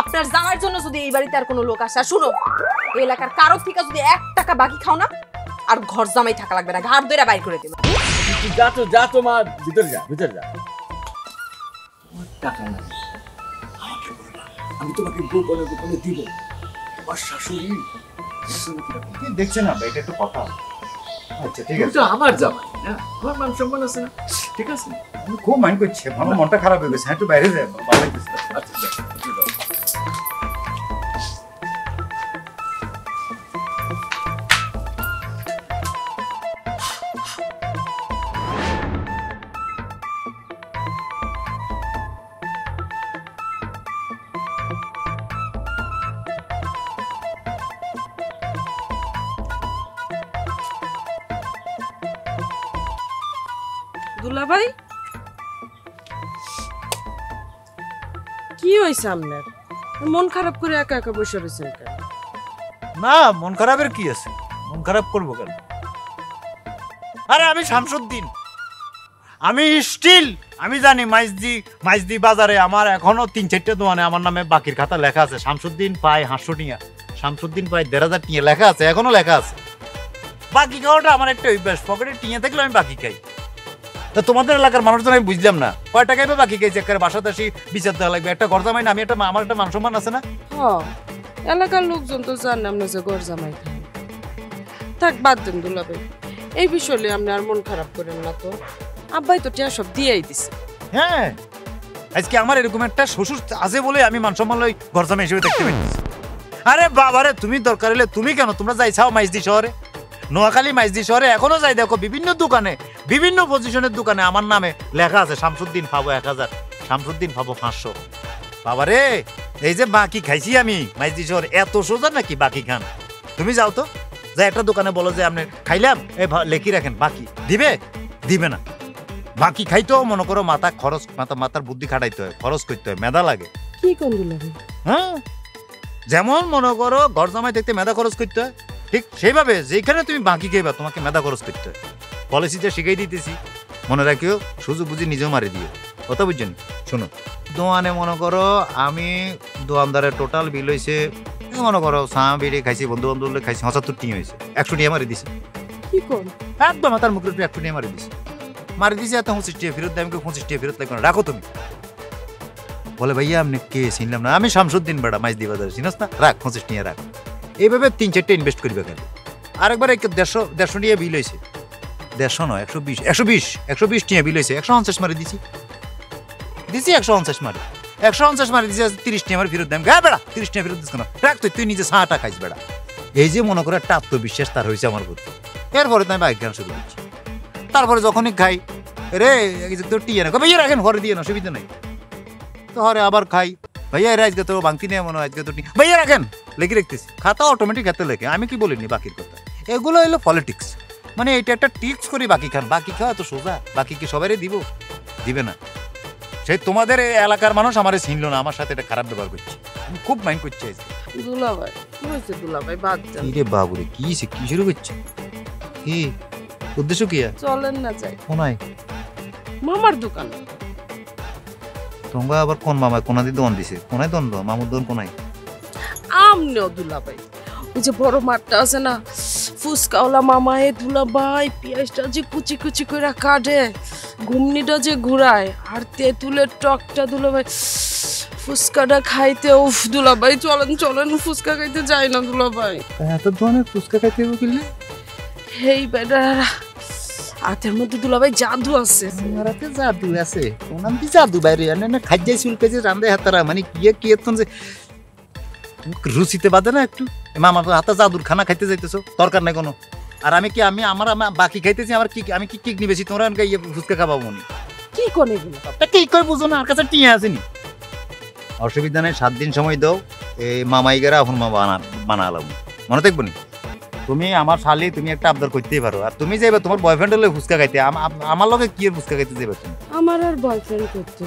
আপনার জামার জন্য যদি এই বাড়িতে আর কোনো লোক আসে আর শুনো এই এলাকার কারও থেকে যদি এক টাকা বাকি খাও না আর ঘর জামাই থাকা লাগবে না ঘাট ধরে বাইর করে দেবে। যা তো যা তো মা ভিতরে যা ভিতরে যা। টাকা নাই। আমি তোমাকে গোপনে গোপনে দিব। তোমার শাশুড়ি দেখছেন না এটা একটু কথা। আচ্ছা ঠিক তুমি আমার জামাই না? আমার মান সম্মান আছে না? ঠিক আছে। আমি খুব মাইন্ড করছি আমার মনটা খারাপ হয়ে গেছে হ্যাঁ একটু বাইরে যায় ভালো লাগতেছে হয়েছে আপনার মন খারাপ করে একা একা বসে রয়েছেন না, মন খারাপের কি আছে? মন খারাপ করব কেন? আরে, আমি শামসুদ্দিন। আমি স্টিল, আমি জানি মাইজদি মাইজদি বাজারে আমার এখনও তিন চারটে দোকানে আমার নামে বাকির খাতা লেখা আছে। শামসুদ্দিন পায় হাঁসশো টিয়া শামসুদ্দিন পায় দেড় হাজার টিয়া লেখা আছে, এখনও লেখা আছে। বাকি খাওয়াটা আমার একটা অভ্যাস। পকেটে টিয়া থাকলে আমি বাকি খাই। তা তোমাদের এলাকার মানুষজন আমি বুঝলাম না। কয় টাকায় বা বাকি খাইছে? একেবারে বাসাতে আসি বিচার দেওয়া লাগবে। একটা গরজা মাইন আমি একটা আমার একটা মান সম্মান আছে না? এলাকার লোকজন তো জান আপনি যে গড় জামাই থাক বাদ দেন দুলাভাই। এই বিষয়ে আপনি আর মন খারাপ করেন না তো। আব্বাই তো টিয়া সব দিয়েই দিছে। হ্যাঁ। আজকে আমার এরকম একটা শ্বশুর আছে বলে আমি মান সম্মান লই জামাই হিসেবে দেখতে পাচ্ছি আরে বাবারে তুমি দরকার হলে তুমি কেন? তোমরা যাই চাও মাইজদি শহরে। নোয়াখালী মাইজদি শহরে এখনও যাই দেখো বিভিন্ন দোকানে বিভিন্ন পজিশনের দোকানে আমার নামে লেখা আছে শামসুদ্দিন পাবো এক হাজার শামসুদ্দিন পাবো পাঁচশো। বাবারে এই যে বাকি খাইছি আমি মাইজদি শহর এত সোজা নাকি বাকি খান? তুমি যাও তো যা একটা দোকানে বলো যে আপনি খাইলাম এ লেখি রাখেন বাকি। দিবে? দিবে না। বাকি খাইতেও মনে করো মাথা খরচ মাথা মাথার বুদ্ধি খাটাইতে হয় খরচ করতে হয় মেধা লাগে। কি দুলাভাই হ্যাঁ? যেমন মনে করো ঘর জামাই দেখতে মেধা খরচ করতে হয় ঠিক সেইভাবে যেখানে তুমি বাকি খাইবা তোমাকে মেধা খরচ করতে হয়। পলিসিতে শিখাই দিতেছি। মনে রাখিও সুযোগ বুঝি নিজেও মারি দিও। কথা বুঝছেন? শোনো দোয়ানে মনে করো আমি দোয়ানদারের টোটাল বিল হয়েছে মনে করো চা বিড়ি খাইছি বন্ধু বান্ধব খাইছি পঁচাত্তর টিম হয়েছে একশো টিয়া মারি দিছে। কি কোন একদম তার মুখে একটু একটু নিয়ে মারি দিছে। মারি দিছি এত পঁচিশ টিয়া ফেরত দেয় আমাকে পঁচিশ টিয়া ফেরত লাগবে না? রাখো তুমি। বলে ভাইয়া আপনি কে? চিনলাম না। আমি শামসুদ্দিন বেড়া মাইজ দিবা বাজারে চিনস না? রাখ পঁচিশ টিয়া রাখ। এইভাবে তিন চারটে ইনভেস্ট করবে কেন আরেকবার দেড়শো দেড়শো টিয়া বিল হয়েছে দেড়শো নয়, একশো বিশ একশো বিশ একশো বিশ টিয়া বিল হয়েছে, একশো পঞ্চাশ মারি দিছি। দিছি একশো পঞ্চাশ মারি। একশো পঞ্চাশ মারি দিছি তিরিশ টিয়া মারি ফেরত বেড়া, তিরিশ টিয়া ফেরত দিস রাখ তুই তুই নিজে খাইস বেড়া। এই যে মনে করে একটা আত্মবিশ্বাস তার হয়েছে আমার প্রতি। এরপরে তো আমি বাইক শুরু করছি। তারপরে যখনই খাই, রে তোর টিয়া না ভাইয়া, রাখেন, ঘরে দিয়ে না, অসুবিধা নেই। তো হরে আবার খাই, ভাইয়া এরা আজকে তো বাংতি নেই মনে হয়, আজকে তো ভাইয়া, রাখেন, লেগে রাখতেছি। খাতা অটোমেটিক হাতে লেখে, আমি কি বলিনি বাকির কথা? এগুলো হলো পলিটিক্স মানে এটা একটা টিক্স করি বাকি খান। বাকি খাওয়া তো সোজা। বাকি কি সবারই দিব? দিবে না। সেই তোমাদের এলাকার মানুষ আমারে চিনলো না আমার সাথে এটা খারাপ ব্যবহার করছে। আমি খুব মাইন্ড করছি আজকে। দুলাভাই কি হয়েছে দুলাভাই? বাদ দেন। কি বাবুরে কি সে কি শুরু করছে? কি? উদ্দেশ্য কি চলেন না যাই। কোনায়? মামার দোকানে। তোমরা আবার কোন মামায়? কোনাদি দোকান দিছে? কোনায় দন মামুর দোকান কোনায়? আমনেও দুলাভাই। ওই যে বড় মাঠটা আছে না ফুচকাওয়ালা মামা এ দুলাভাই পেঁয়াজটা যে কুচি কুচি করে কাটে ঘুমনিটা যে ঘুরায় আর তেঁতুলের টকটা দুলা ভাই ফুচকাটা খাইতে উফ দুলাভাই চলেন চলেন ফুচকা খাইতে যাই না দুলাভাই এত ধরনের ফুচকা খাইতে হবে কিনলে? হেই বেটা হাতের মধ্যে দুলাভাই জাদু আছে। মারাতে জাদু আছে। কোনাম দি জাদু বাইরে আনে না খাজ্জাই চুলকে যে রান্দে হাতারা মানে কি কি এতন যে রুচিতে বাদে না একটু? মামা হাতে জাদুর খানা খাইতে যাইতেছো দরকার নাই কোনো। আর আমি কি আমি আমার বাকি খাইতেছি আমার কি আমি কি কিডনি বেশি তোমরা ইয়ে ফুচকা খাবাবো মনি কি কোনে কি কই বুঝো না আর কাছে টিয়া আসেনি অসুবিধা নেই সাত দিন সময় দাও এই মামাই গেরা এখন মা বানা বানালাম। মনে থাকব নি? তুমি আমার শালি তুমি একটা আবদার করতেই পারো। আর তুমি যাইবে তোমার বয়ফ্রেন্ড হলে ফুচকা খাইতে আম- আম- আমার লগে কি ফুচকা খাইতে যাবে তুমি? আমার আর বয়ফ্রেন্ড করতে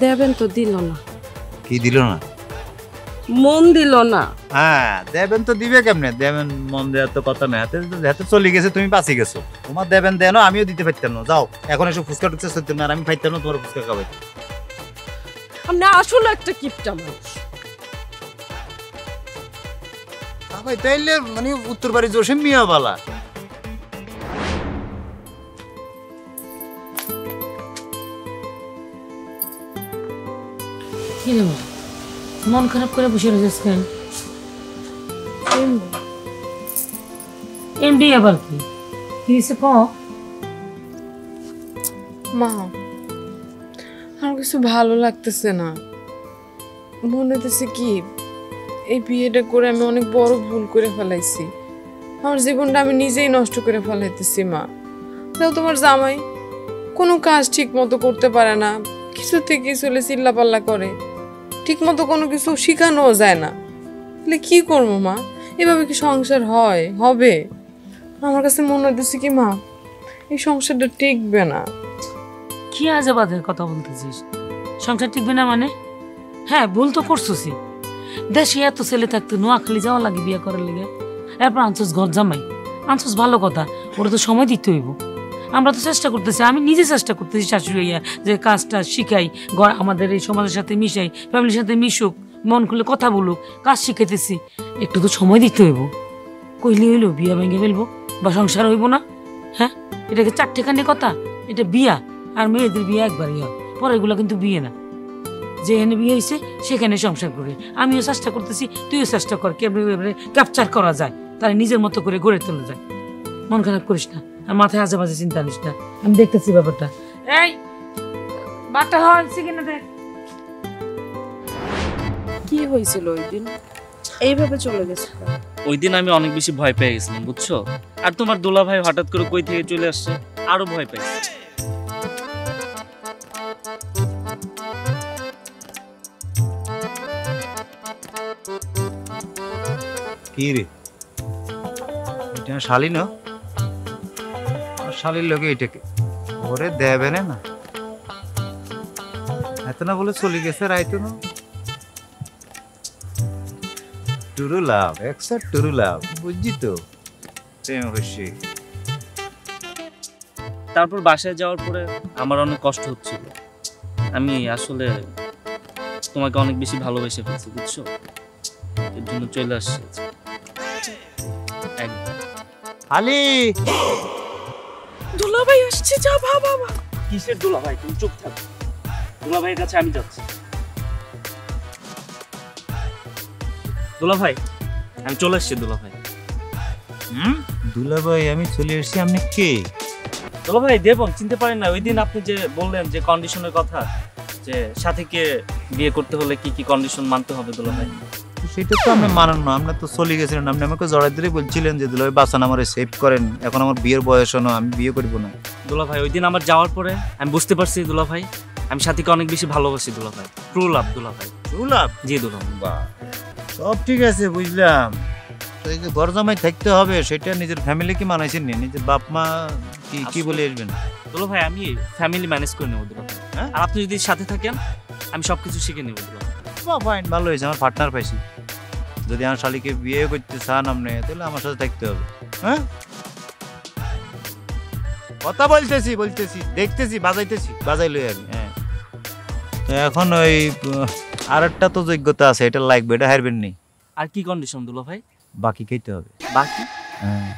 দেবেন তো দিল না। কি দিল না? মন দিল না। হ্যাঁ দেবেন তো দিবে কেমনে? দেবেন মন দেওয়ার তো কথা না হাতে হাতে চলে গেছে তুমি পাশে গেছো। তোমার দেবেন দেন আমিও দিতে পারতাম না। যাও এখন এসব ফুচকা টুচকা সত্যি না আর আমি পাইতাম না তোমার ফুচকা খাবে। আপনি আসলে একটা কিপটা মানুষ। ভাই তাইলে মানে উত্তর বাড়ি জসিম মিয়া বালা কি? মন খারাপ করে বসে রয়েছিস কেন? এমডি আবার কি? হয়েছে ক মা আমার কিছু ভালো লাগতেছে না। মনে হতেছে কি, এই বিয়েটা করে আমি অনেক বড় ভুল করে ফেলাইছি। আমার জীবনটা আমি নিজেই নষ্ট করে ফেলাইতেছি, মা। তাও তোমার জামাই কোনো কাজ ঠিক মতো করতে পারে না কিছু থেকে চলে চিল্লাপাল্লা করে। ঠিক মতো কোনো কিছু শেখানোও যায় না। তাহলে কি করব মা? এভাবে কি সংসার হয়? হবে? আমার কাছে মনে হতেছে কি, মা, এই সংসারটা টিকবে না। কি আজে বাজে কথা বলতেছিস? সংসার টিকবে না মানে? হ্যাঁ ভুল তো করছোসি দেশে এত ছেলে থাকতে নোয়াখালী যাওয়া লাগে বিয়ে করার লেগে। এরপর আনছোস ঘর জামাই। আনছোস ভালো কথা, ওরা তো সময় দিতে হইব। আমরা তো চেষ্টা করতেছি, আমি নিজে চেষ্টা করতেছি শাশুড়ি হইয়া যে কাজটা শিখাই, ঘর আমাদের এই সমাজের সাথে মিশাই, ফ্যামিলির সাথে মিশুক, মন খুলে কথা বলুক, কাজ শিখাইতেছি। একটু তো সময় দিতে হইব। কইলে হইল, বিয়া ভেঙে ফেলব, বা সংসার হইব না হ্যাঁ? এটাকে চারটেখানি কথা? এটা বিয়া, আর মেয়েদের বিয়ে একবারই হয় পরে এগুলো কিন্তু বিয়ে না। যেখানে বিয়ে হয়েছে সেখানে সংসার করে। আমিও চেষ্টা করতেছি, তুইও চেষ্টা কর, কেমনি ক্যাপচার করা যায় তারা নিজের মতো করে গড়ে তোলা যায়। মন খারাপ করিস না। মাথায় বাজে চিন্তা নিস না। আমি দেখতেছি ব্যাপারটা। এই বাটা হচ্ছে কিনা দেখ। কি হয়েছিল ওই দিন? এইভাবে চলে গেছে ওই দিন আমি অনেক বেশি ভয় পেয়ে গেছিলাম বুঝছ? আর তোমার দোলা ভাই হঠাৎ করে কই থেকে চলে আসছে আরও ভয় পাই কি রে? এটা শালি না? শালির লোকে এটাকে। ওরে দেবে না না। এত না বলে চলে গেছে রাইতো না। টুরু লাভ একশো টুরু লাভ বুঝছি তো? প্রেম অবশ্যই তারপর বাসায় যাওয়ার পরে আমার অনেক কষ্ট হচ্ছিল। আমি আসলে তোমাকে অনেক বেশি ভালোবেসে ফেলছি বুঝছ? এর জন্য চলে আসছে। একদম। আলি! দুলাভাই আসছে যা বাবা কিসের দোলা ভাই তুমি চুপ থাকো। দোলা ভাইয়ের কাছে আমি যাচ্ছি। দোলা ভাই আমি চলে আসছি দোলা ভাই হুম? দুলা ভাই আমি চলে এসেছি আপনি কে? দোলা ভাই দেবন চিনতে পারেন না ওই দিন আপনি যে বললেন যে কন্ডিশনের কথা যে সাথীকে বিয়ে করতে হলে কি কি কন্ডিশন মানতে হবে দোলা ভাই সেটা তো আপনি মানেন না। আপনি তো চলে গেছিলেন আপনি আমাকে জড়াই ধরে বলছিলেন যে দুলা ভাই বাঁচান আমার সেভ করেন এখন আমার বিয়ের বয়স হনো আমি বিয়ে করব না। দোলা ভাই ওই দিন আমার যাওয়ার পরে আমি বুঝতে পারছি দোলা ভাই আমি সাথীকে অনেক বেশি ভালোবাসি দোলা ভাই ট্রু লাভ দোলা ভাই দুলাভ জি দোলা বাহ। সব ঠিক আছে বুঝলাম। তো এই যে ঘর জামাই থাকতে হবে সেটা নিজের ফ্যামিলি কি মানাইছেন নি নিজের বাপ মা কি কি বলে আসবেন? দোলা ভাই আমি ফ্যামিলি ম্যানেজ করে নেব দোলা ভাই হ্যাঁ? আর আপনি যদি সাথে থাকেন আমি সবকিছু শিখে নেব দোলা ভাই ফাইন ভালো হয়েছে আমার পার্টনার পাইছি। যদি আমার শালিকে বিয়ে করতে চান আপনি তাহলে আমার সাথে থাকতে হবে। হ্যাঁ? কথা বলতেছি বলতেছি দেখতেছি বাজাইতেছি বাজাই লই আমি হ্যাঁ। তো এখন ওই তো যোগ্যতা আছে এটা লাগবে এটা হারবেন নি। আর কি কন্ডিশন দোলা ভাই? বাকি খাইতে হবে। বাকি? হ্যাঁ।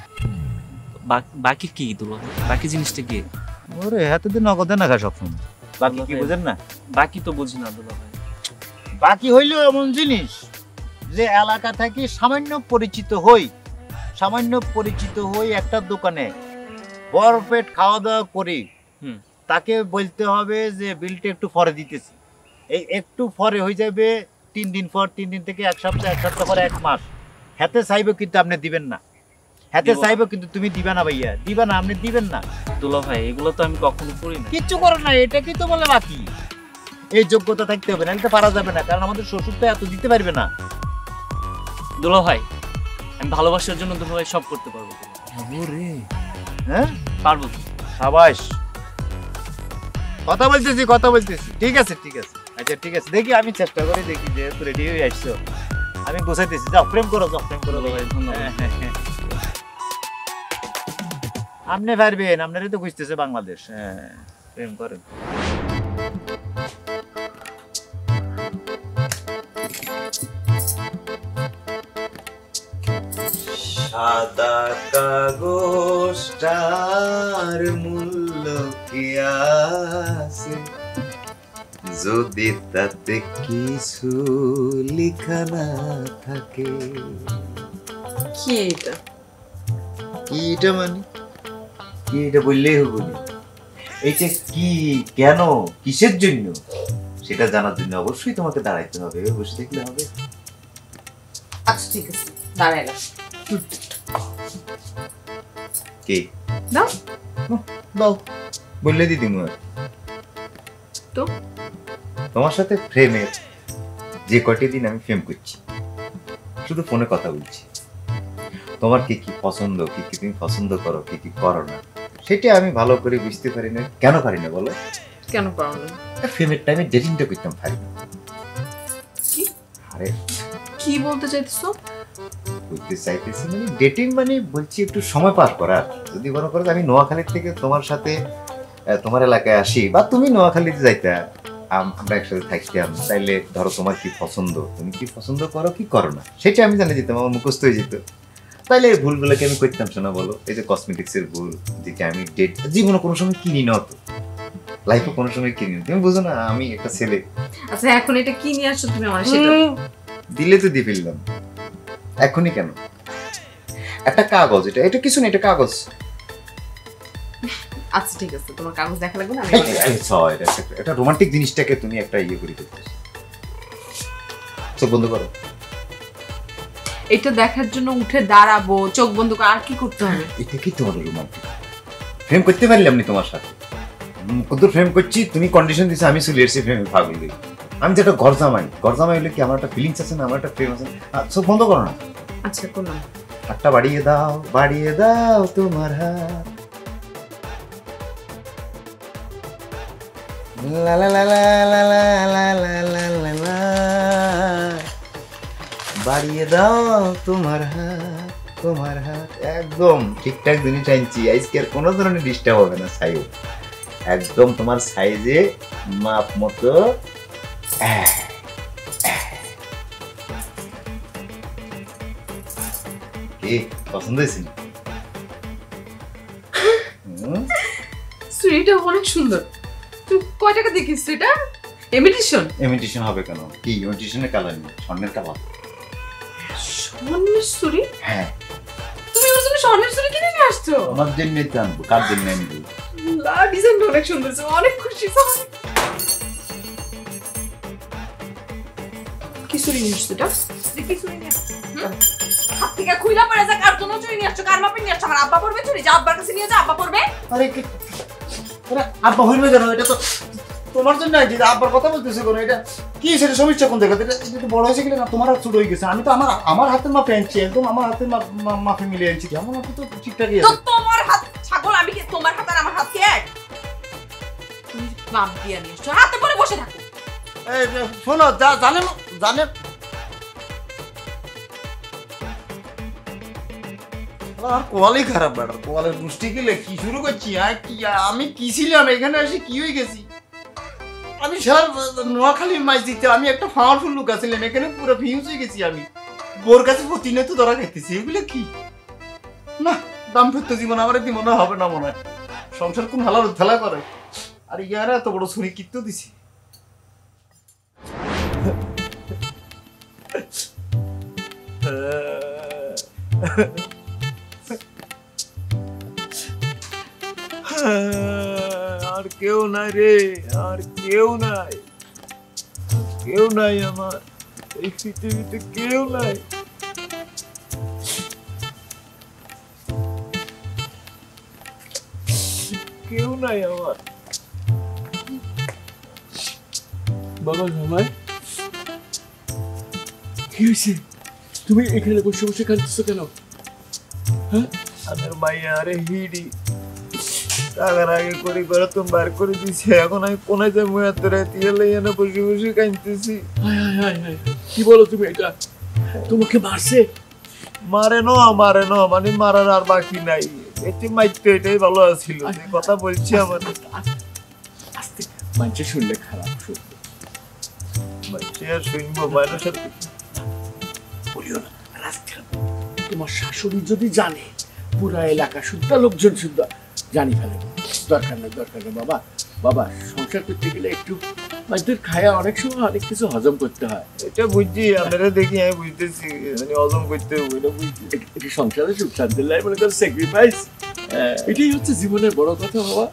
বাকি- কি দোলা বাকি জিনিসটা কি? ওরে হাতে দিয়ে নগদে না খা সবসময়। বাকি কি বুঝেন না? বাকি তো বুঝি না দোলা ভাই। বাকি হইলেও এমন জিনিস যে এলাকা থেকে সামান্য পরিচিত হই সামান্য পরিচিত হই একটা দোকানে বড় পেট খাওয়া দাওয়া করি হুম। তাকে বলতে হবে যে বিলটা একটু পরে দিতেছি। এই একটু পরে হয়ে যাবে তিন দিন পর তিন দিন থেকে এক সপ্তাহ এক সপ্তাহ পরে এক মাস। হাতে চাইবে কিন্তু আপনি দিবেন না। হাতে। চাইবে কিন্তু তুমি দিবে না ভাইয়া। দিবে না আপনি দিবেন না। দোলা ভাই এগুলো তো আমি কখনো করি না। কিচ্ছু করে না এটা কি তো বলে বাকি এই যোগ্যতা থাকতে হবে না এটা পারা যাবে না কারণ আমাদের শ্বশুর তো এত দিতে পারবে না। দোলা ভাই আমি ভালোবাসার জন্য দোলা ভাই সব করতে পারব। হ্যাঁ পারব। সাবাস। কথা বলতেছি কথা বলতেছি। ঠিক আছে ঠিক আছে। আচ্ছা ঠিক আছে। দেখি আমি চেষ্টা করি দেখি যে রেডি হয়ে আসছো। আমি গোছাইতেছি। যাও প্রেম করো যাও প্রেম করো। ভাই হ্যাঁ, হ্যাঁ, হ্যাঁ। আপনি পারবেন আপনারই তো বুঝতেছে বাংলাদেশ। হ্যাঁ প্রেম করেন। সাদা কাগজটার মূল্য কি আছে? যদি তাতে কিছু লেখা না থাকে। কি এটা? কি এটা মানে? কি এটা বললেই হব না। এইটা কি কেন কিসের জন্য? সেটা জানার জন্য অবশ্যই তোমাকে দাঁড়াইতে হবে বসে দেখলে হবে। আচ্ছা ঠিক আছে দাঁড়াইলাম কি? দাও দাও। বললে দিদি মুয়ার তো? তোমার সাথে ফ্রেমের যে কটি দিন আমি ফ্রেম করছি শুধু ফোনে কথা বলছি। তোমার কি কি পছন্দ কি কি তুমি পছন্দ করো কি কি করো না সেটা আমি ভালো করে বুঝতে পারি না। কেন পারি না বলো? কেন পারো না? ফ্রেমের টাইমে ডেটিংটা করতাম পারি না কি? আরে। কি বলতে চাইতেছো? বুঝতে চাইতেছি। মানে ডেটিং মানে বলছি একটু সময় পার করার। যদি মনে করো আমি নোয়াখালীর থেকে তোমার সাথে তোমার এলাকায় আসি বা তুমি নোয়াখালীতে যাইতা আমরা একসাথে থাকতাম তাইলে ধরো তোমার কি পছন্দ? তুমি কি পছন্দ করো কি করো না? সেটা আমি জানে যেতাম আমার মুখস্থ হয়ে যেত। তাইলে এই ভুলগুলোকে আমি করতাম শোনা বলো। এই যে কসমেটিক্সের ভুল যেটা আমি ডেট জীবনে কোনো সময় কিনি না তো লাইফে কোনো সময় কিনি না। তুমি বুঝো না আমি একটা ছেলে। আচ্ছা এখন এটা কি নিয়ে আসছো তুমি আমার সেটা? দিলে তো দিয়ে ফেললাম। এখনই কেন? একটা কাগজ এটা এটা কিছু না এটা কাগজ। আচ্ছা ঠিক আছে তোমার কাগজ দেখা লাগবে না? আমি এটা রোমান্টিক জিনিসটাকে তুমি একটা ইয়ে করে ফেলতেছো চোখ বন্ধ করো। এটা দেখার জন্য উঠে দাঁড়াবো চোখ বন্ধ করে আর কি করতে হবে? এটা কি তোমার রোমান্টিক ফ্রেম করতে পারলাম না তোমার সাথে। কত ফ্রেম করছি তুমি কন্ডিশন দিছো আমি এসেছি ফ্রেমে পাগল হয়ে। আমি একটা ঘর জামাই ঘর জামাই হলে কি আমার একটা ফিলিংস আছে না আমার একটা প্রেম আছে চোখ বন্ধ করো না আচ্ছা করলাম হাতটা বাড়িয়ে দাও বাড়িয়ে দাও তোমার হাত লা লা লা লা লা লা লা লা লা লা লা। বাড়িয়ে দাও তোমার হাত তোমার হাত একদম ঠিকঠাক জিনিস আনছি আজকে আর কোনো ধরনের ডিস্টার্ব হবে না সাইজ একদম তোমার সাইজে মাপ মতো। কি? পছন্দ হয়েছে? সুইটা অনেক সুন্দর। তুই কয় টাকা দেখিস এটা এমিটেশন ইমিটেশন হবে কেন? কি? ইমিটেশনের কালার নেই স্বর্ণের কালার স্বর্ণের চুরি হ্যাঁ। তুমি ওর জন্য স্বর্ণের চুরি কিনে নিয়ে আসছো? আমার জন্য তো আনব কার জন্য লা ডিজাইনটা অনেক সুন্দর অনেক খুশি কি চুরি নিয়ে আসছো এটা কি চুরি নিয়ে আসছো? হুম? হাত থেকে খুইলা পড়ে যাক আর জন্য চুরি নিয়ে আসছো কার মাপে নিয়ে আসছো আমার আব্বা পড়বে চুরি? যা আব্বার কাছে নিয়ে যা আব্বা পড়বে। আরে কি আরে আব্বা হইবে কেন? এটা তো তোমার জন্য আইছি আব্বার কথা বলতেছে কোনো? এটা কি সেটা সমস্যা কোন এটা একটু বড় হয়েছে কিনা? না তোমার হাত ছোট হয়ে গেছে। আমি তো আমার আমার হাতের মাপে আনছি একদম আমার হাতের মাপ- আনছি। আমার হাতে তো ঠিকঠাকই তো আছে তোমার হাত ছাগল আমি কি তোমার হাত আর আমার হাত কি এক? তুমি দিয়ে হাতে পরে বসে থাকো। এই শোনো যা জানেন জানেন আর কোয়ালি খারাপ গেলে কি শুরু করছি? আমি কি ছিলাম? এখানে এসে কি হয়ে গেছি? আমি নোয়াখালীর মাছ দিতে, আমি একটা পাওয়ারফুল লোক আছিলাম, এখানে পুরো ভিউজ হয়ে গেছি আমি। বোর কাছে প্রতিনিয়ত ধরা খাইতেছি, এগুলো কি? না, দাম্পত্য জীবন আমার এতে মনে হবে না মনে হয়। সংসার কোন হালার ঠেলা করে? আর ইয়ারা এত বড় ছুরি কিত্ত দিছি? আর কেউ নাই রে, আর কেউ নাই। কেউ নাই আমার, এই পৃথিবীতে কেউ নাই। কেউ নাই আমার। বাবা, জামাই, কি হয়েছে তুমি এখানে বসে বসে কাঁদতেছো কেন? হ্যাঁ? আমার মাইয়া আরে হিডি। টাকার আগে করে করে তো বার করে দিছে। এখন আমি কোনায় যাই মুই হাতে রাতে এলে এনে বসে বসে কাঁদতেছি। কি বলো তুমি এটা? তোমাকে মারছে? মারে ন মারে ন মানে মারার আর বাকি নাই। এটি মাইতে এটাই ভালো আছিল কথা বলছি আমার। আস্তে মানুষে শুনলে খারাপ শুনবে মানুষে আর শুনব সাথে বলিও না। রাস্তা তোমার শাশুড়ি যদি জানে পুরা এলাকা শুদ্ধ লোকজন শুদ্ধ জানি ফেলে। দরকার নেই দরকার নেই। বাবা বাবা সংসার করতে গেলে একটু মাঝদের খায়া অনেক সময় অনেক কিছু হজম করতে হয়। এটা বুঝছি আমরা দেখি আমি বুঝতেছি মানে হজম করতে হবে এটা বুঝছি। এটা সংসারে সুখ শান্তির লাই মনে করো স্যাক্রিফাইস এটাই হচ্ছে জীবনের বড় কথা বাবা।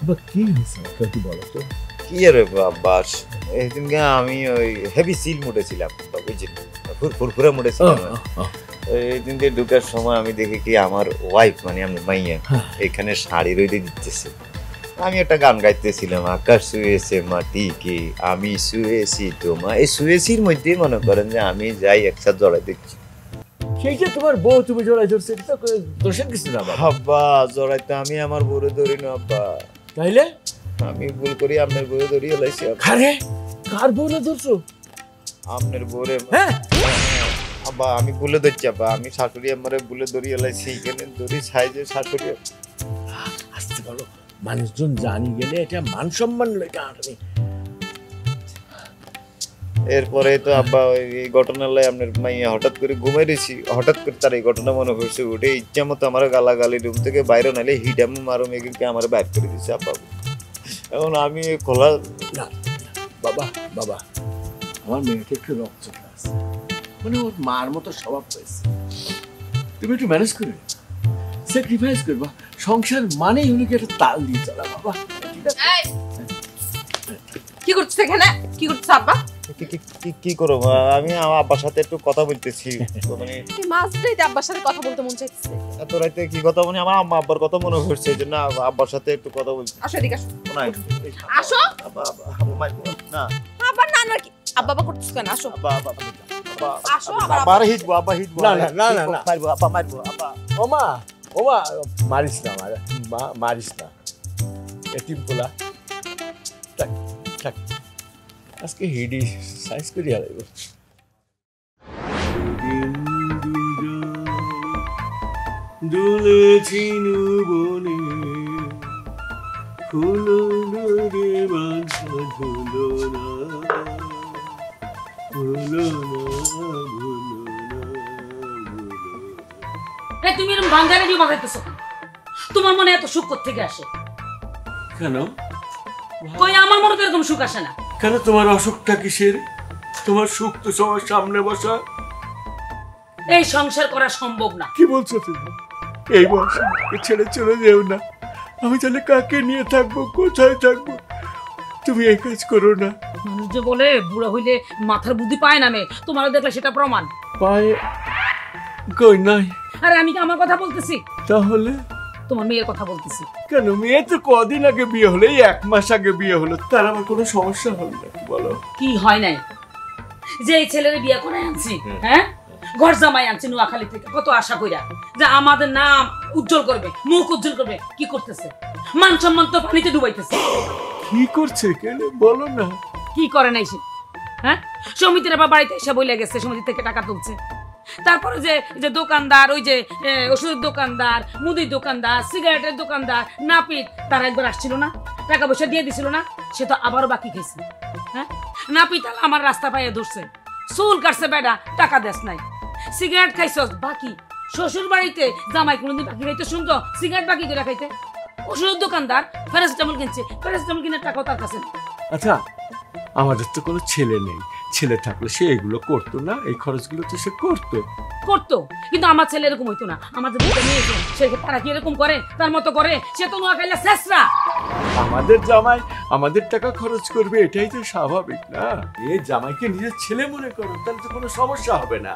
আব্বা কি হয়েছে? একটু বলো তো। কি রে বাস এইদিনকে আমি ওই হেভি সিল মুডে ছিলাম বুঝলি ফুরফুরে মুডে ছিলাম এই ঢুকার সময় আমি দেখি কি আমার ওয়াইফ মানে আমার মাইয়া এখানে শাড়ি রইতে দিতেছে। আমি একটা গান গাইতেছিলাম আকাশ শুয়েছে মাটি কি আমি শুয়েছি তোমা এই শুয়েছির মধ্যেই মনে করেন যে আমি যাই একসাথে জড়াই দিচ্ছি সেইটা তোমার বউ তুমি জড়াই ধরছে এটা তো দোষের কিছু না বাবা। আব্বা জড়াইতে আমি আমার বউরে ধরি না আব্বা তাইলে? আমি ভুল করি আপনার বউরে ধরি এলাইছি আরে কার বউ না ধরছো? আপনার বউরে হ্যাঁ? আব্বা আমি ভুলে ধরছি আব্বা। আমি শাশুড়ি আমারে ভুলে ধরি এলাইছি এখানে ধরি সাইজে শাশুড়ি। আসতে পারো মানুষজন জানি গেলে এটা মান সম্মান লেখা আটবে এরপরে তো আব্বা ওই লাই আপনার মাইয়া হঠাৎ করে ঘুমাই রয়েছি হঠাৎ করে তার এই ঘটনা মনে করছে উঠে ইচ্ছা মতো আমার গালাগালি রুম থেকে বাইরে নাইলে হিডাম মারো মেয়েকে আমার বাইর করে দিচ্ছে আব্বা। এখন আমি খোলা না বাবা বাবা আমার মেয়েটা একটু রক্ত আছে মানে ওর মার মতো স্বভাব হয়েছে। তুমি একটু ম্যানেজ করে স্যাক্রিফাইস করবা। সংসার মানেই হলো কি একটা তাল দিয়ে চলা বাবা। কি করছিস এখানে? কি করছিস আব্বা? কি- কি- কি- কি করব? আমি আমার আব্বার সাথে একটু কথা বলতেছি। মানে আব্বার সাথে কথা বলতে মন চাইছে এত রাইতে কি কথা মানে আমার আম্মা আব্বার কথা মনে জন্য আব্বার সাথে একটু কথা বলছি। আসো এদিকে আসো। না আসো। আব্বা আব্বা আব্বা না। আবার না না কি? আব্বা আব্বা করছিস কেন? আসো। আব্বা আব্বা আব্বা আসো আবার হিটবো আব্বা হিটবো না, না, না, না। মারবো আব্বা মারবো আব্বা। ওমা ওমা মারিস না মা- মারিস না। এটিম পোলা থাক থাক। আজকে হিডি সাইজ করি হারাইব দুলেছি বনে ফুলো রে বাঁধা ধুলো না। তুমি এরকম বাঙ্গারে দিয়ে বাজাইতেছো? তোমার মনে এত সুখ থেকে আসে? কেন? কই আমার মনে তো এরকম সুখ আসে না। কেন তোমার অসুখটা কিসের? তোমার সুখ তো সবার সামনে বসা এই সংসার করা সম্ভব না। কি বলছো তুমি? এই বয়সে ছেড়ে চলে যেও না। আমি তাহলে কাকে নিয়ে থাকব? কোথায় থাকব? তুমি এই কাজ করো না। মানুষ যে বলে বুড়ো হইলে মাথার বুদ্ধি পায় না মেয়ে। তোমারও দেখলে সেটা প্রমাণ। পায়ে কই নাই? আরে আমি কি আমার কথা বলতেছি? তাহলে? তোমার মেয়ের কথা বলতেছি। কেন মেয়ে তো কদিন আগে বিয়ে হলো এই এক মাস আগে বিয়ে হলো। তার আমার কোনো সমস্যা হলো না বলো? কি হয় নাই? যে এই ছেলের বিয়ে করে আনছি হ্যাঁ? ঘর জামাই আনছি নোয়াখালী থেকে কত আশা কইরা। যে আমাদের নাম উজ্জ্বল করবে মুখ উজ্জ্বল করবে কি করতেছে? মান সম্মান তো পানিতে ডুবাইতেছে। কি করছে কেন বলো না। কি করে নাই সে? হ্যাঁ? সমিতির আবার বাড়িতে এসে বলে গেছে সমিতি থেকে টাকা তুলছে। তারপরে যে যে দোকানদার, ওই যে ওষুধের দোকানদার, মুদির দোকানদার, সিগারেটের দোকানদার, নাপিত, তারা একবার আসছিল না? টাকা পয়সা দিয়ে দিছিল না? সে তো আবারও বাকি খেয়েছে। হ্যাঁ? নাপিত আমার রাস্তা পাইয়ে ধরছে। চুল কাটছে বেডা টাকা দেস নাই। সিগারেট খাইছস, বাকি। শ্বশুর বাড়িতে জামাই কোনোদিন বাকি খাইতে শুনতো? সিগারেট বাকি করে খাইতে। ওষুধের দোকানদার প্যারাসিটামল কিনছে প্যারাসিটামল কিনার টাকাও তার কাছে আচ্ছা আমাদের তো কোনো ছেলে নেই। ছেলে থাকলে সে এগুলো করতো না এই খরচগুলো তো সে করতো। করতো কিন্তু আমার ছেলে এরকম হইতো না। আমার যে দুটো মেয়ে আছে, সে তারা কি এরকম করে? তার মতো করে। সে তো নোয়া খাইলে শেষরা। আমাদের জামাই আমাদের টাকা খরচ করবে এটাই তো স্বাভাবিক না? এই জামাইকে নিজের ছেলে মনে করো তাহলে তো কোনো সমস্যা হবে না।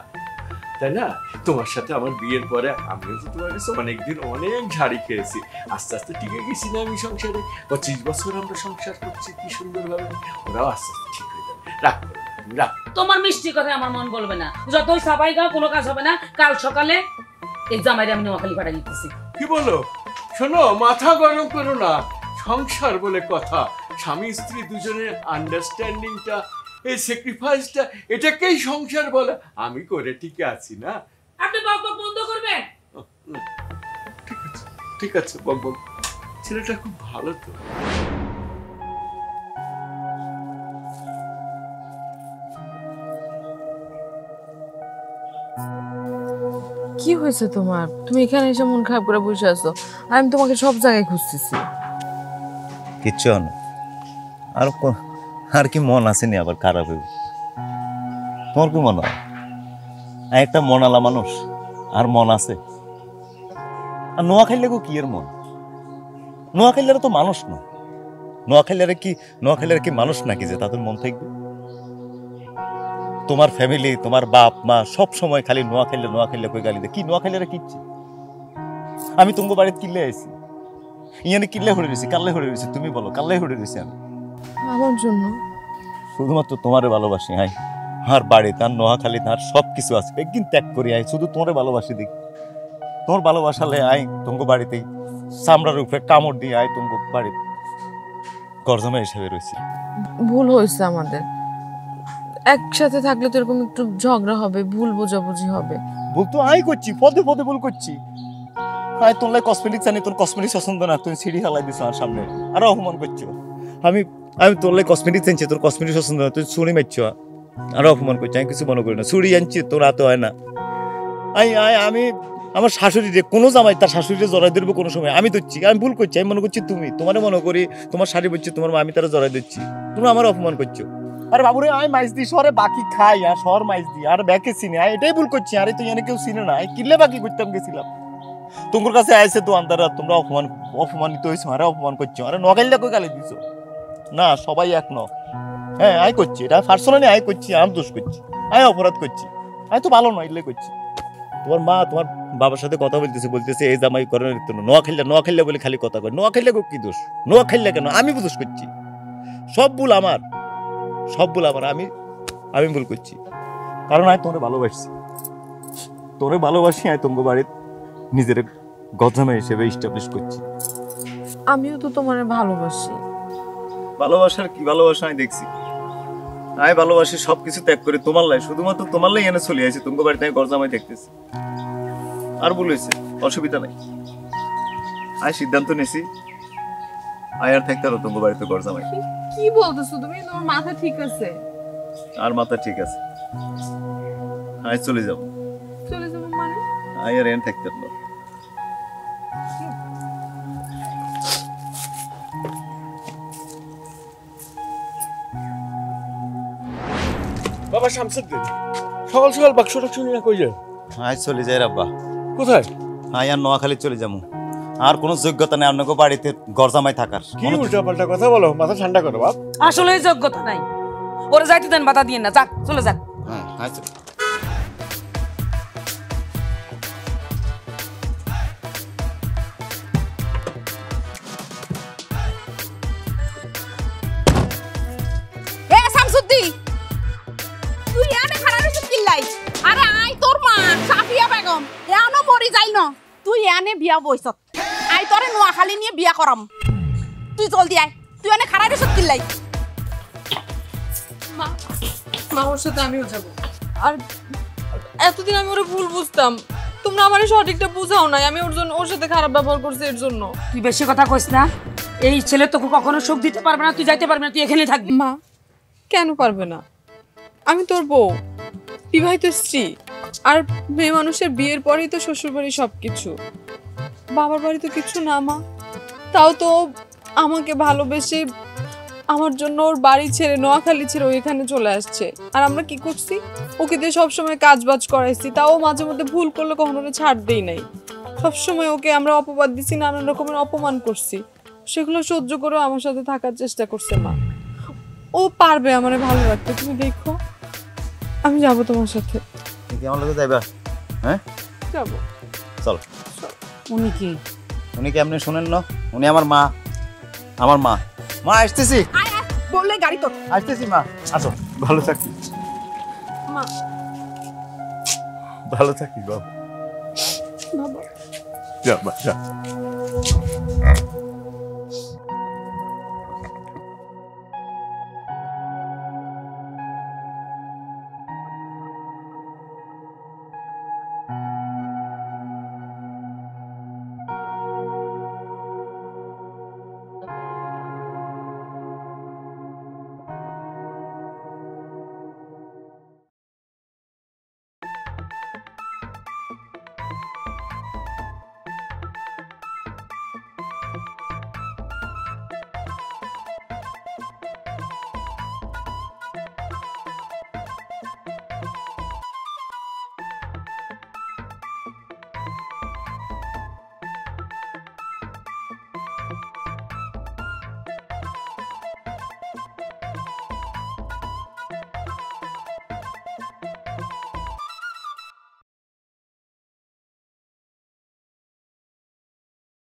তাই না? তোমার সাথে আমার বিয়ের পরে আমিও তো তোমার কাছে অনেকদিন অনেক ঝাড়ি খেয়েছি। আস্তে আস্তে টিকে গেছি না আমি সংসারে। পঁচিশ বছর আমরা সংসার করছি কি সুন্দরভাবে। ওরাও আস্তে আস্তে ঠিক হয়ে যাবে। রাগ তোমার মিষ্টি কথায় আমার মন বলবে না। যতই সাবাই গাও কোনো কাজ হবে না। কাল সকালে এই জামাইরে আমি নোয়াখালী পাঠা দিতেছি কি বলো? শোনো মাথা গরম করো না। সংসার বলে কথা। স্বামী স্ত্রী দুজনের আন্ডারস্ট্যান্ডিংটা এই স্যাক্রিফাইসটা এটাকেই সংসার বলে। আমি করে টিকে আছি না? আপনি বক বক বন্ধ করবেন? ঠিক আছে ঠিক আছে বক বক। ছেলেটা খুব ভালো তো। কি হয়েছে তোমার? তুমি এখানে এসে মন খারাপ করে বসে আছো। আমি তোমাকে সব জায়গায় খুঁজতেছি। কিচ্ছু না। আর আর কি মন আসেনি আবার খারাপ হইব? তোমার কি মন হয়? একটা মনালা মানুষ, আর মন আছে। আর নোয়া খাইলে গো কি এর মন? নোয়া খাইলে তো মানুষ না। নোয়াখালীরা কি নোয়াখালীরা কি মানুষ নাকি যে তাদের মন থাকবে? তোমার ফ্যামিলি তোমার বাপ, মা সব সময় খালি নোয়াখালী নোয়াখালী কই গালি দেয়? কি নোয়াখালীরা কিচ্ছি আমি তোমার বাড়িতে কিনলে আইছি। ইয়ানে কিনলে হয়ে রয়েছি কাল্লে হয়ে রয়েছি তুমি বলো, কাল্লে হয়ে রয়েছি আমি। আমার জন্য। শুধুমাত্র তোমারে ভালোবাসি হাই। আর বাড়ি তার নোয়াখালী তার সব কিছু আছে। একদিন ত্যাগ করি আই শুধু তোমারে ভালোবাসি দিক তোমার ভালোবাসালে আই তোমার বাড়িতেই চামড়ার উপরে কামড় দিয়ে আই তোমার বাড়ি গরজমা হিসেবে রয়েছি। ভুল হয়েছে আমাদের। একসাথে থাকলে তো এরকম একটু ঝগড়া হবে ভুল বোঝাবুঝি হবে। ভুল তো আই করছি পদে পদে ভুল করছি। আই তোর কসমেটিক জানি তোর কসমেটিক পছন্দ না তুমি সিঁড়ি হালাই দিছো আমার সামনে। আরও অপমান করছ। আমি আমি তোর কসমেটিক জানছি তোর কসমেটিক পছন্দ না তুই চুরি মারছো। আরও অপমান করছি, আমি কিছু মনে করি না। চুরি আনছি, তোর হাতে হয় না। আই আমি, আমার শাশুড়ি রে কোনো জামাই তার শাশুড়িরে জড়াই ধরবো কোনো সময়। আমি ধরছি, আমি ভুল করছি, আমি মনে করছি তুমি। তোমারে মনে করি, তোমার শাড়ি বলছি তোমার আমি তারা জড়াই দিচ্ছি তুমি আমার অপমান করছ। আরে বাবুরে আমি মাইজ দিই শহরে বাকি খাই আর শহর মাইজ দিই আর ব্যাকে চিনি। আর এটাই ভুল করছি, আরে তুই এনে কেউ চিনে না। এই কিনলে বাকি করতাম গেছিলাম। তোমার কাছে আইসে তো আন্দারা তোমরা অপমান অপমানিত হয়েছো, আরে অপমান করছ। আরে নগাইলে কই গালি দিছো? না, সবাই এক ন হ্যাঁ আয় করছি। এটা পার্সোনালি আয় করছি, আমি দোষ করছি। আমি অপরাধ করছি। আমি তো ভালো নয় এলে করছি। তোমার মা, তোমার বাবার সাথে কথা বলতেছে বলতেছে, এই জামাই করে তো নোয়া। খেললে নোয়া খেললে বলে খালি কথা কয়। নোয়া খেললে কি দোষ? নোয়া খেললে কেন? আমি দোষ করছি। সব ভুল আমার। সব ভুল আমার। আমি আমি ভুল করছি। কারণ আমি তোরে ভালোবাসছি। তোরে ভালোবাসি, আমি তোমার বাড়ির নিজের গজামা হিসেবে ইস্টাবলিশ করছি। আমিও তো তোমার ভালোবাসি। ভালোবাসার কি ভালোবাসা আমি দেখছি। আমি ভালোবাসি সবকিছু ত্যাগ করে তোমার লাই শুধুমাত্র তোমার লাই এনে চলে আসি তোমার বাড়িতে আমি গরজামাই দেখতেছি। আর বলেছে অসুবিধা নাই। আমি সিদ্ধান্ত নিয়েছি আয় আর থাকতে আরও তোমার বাড়িতে গরজামাই কি বলতেছো তুমি? তোমার মাথা ঠিক আছে? আর মাথা ঠিক আছে। আয় চলে যাব। চলে যাব মানে? আয় আর এনে থাকতে পারব বাবা শামসুদ্দিন? সকাল সকাল বাক্স টাক্স নিয়ে কই যায়? আয় চলে যাই রাব্বা। কোথায়? আয় আর নোয়াখালী চলে যাব। আর কোনো যোগ্যতা নাই আপনাকে বাড়িতে গরজামাই থাকার। কি উল্টা পাল্টা কথা বলো মাথা ঠান্ডা করো বাপ। আসলে যোগ্যতা নাই। ওরে যাইতে দেন বাধা দিয়ে না। যাক চলে যাক হ্যাঁ আয় বিয়া বইছত আই তোরে নোয়াখালী নিয়ে বিয়া করাম তুই জলদি আয় তুই এনে খারাপ হইছিস কিল্লাই। মা মা ওর সাথে আমিও যাব। আর এতদিন আমি ওরা ভুল বুঝতাম। তোমরা আমার সঠিকটা বুঝাও নাই। আমি ওর জন্য ওর সাথে খারাপ ব্যবহার করছি এর জন্য। তুই বেশি কথা কইস না। এই ছেলে তোকে কখনো সুখ দিতে পারবে না তুই যাইতে পারবি না তুই এখানে থাকবি। মা কেন পারবে না? আমি তোর বউ বিবাহিত স্ত্রী। আর মেয়ে মানুষের বিয়ের পরেই তো শ্বশুর বাড়ি সব কিছু বাবার বাড়ি তো কিছু না মা। তাও তো আমাকে ভালোবেসে আমার জন্য ওর বাড়ি ছেড়ে নোয়াখালী ছেড়ে এখানে চলে আসছে। আর আমরা কি করছি? ওকে দিয়ে সবসময় কাজ বাজ করাইছি। তাও মাঝে মধ্যে ভুল করলে কখনো ছাড় দেই নাই। সবসময় ওকে আমরা অপবাদ দিছি নানান রকমের অপমান করছি। সেগুলো সহ্য করেও আমার সাথে থাকার চেষ্টা করছে মা। ও পারবে আমার ভালো রাখতে তুমি দেখো। আমি যাব তোমার সাথে। আমার লোকে যাইবা? হ্যাঁ? যাব। চলো। উনি কি? উনি কি আপনি শুনেন না? উনি আমার মা। আমার মা। মা আসতেছি। আয় আয় বললে গাড়ি তো আসতেছি মা। আসো। ভালো থাকি। মা। ভালো থাকি বাবা। বাবা। যা মা যা।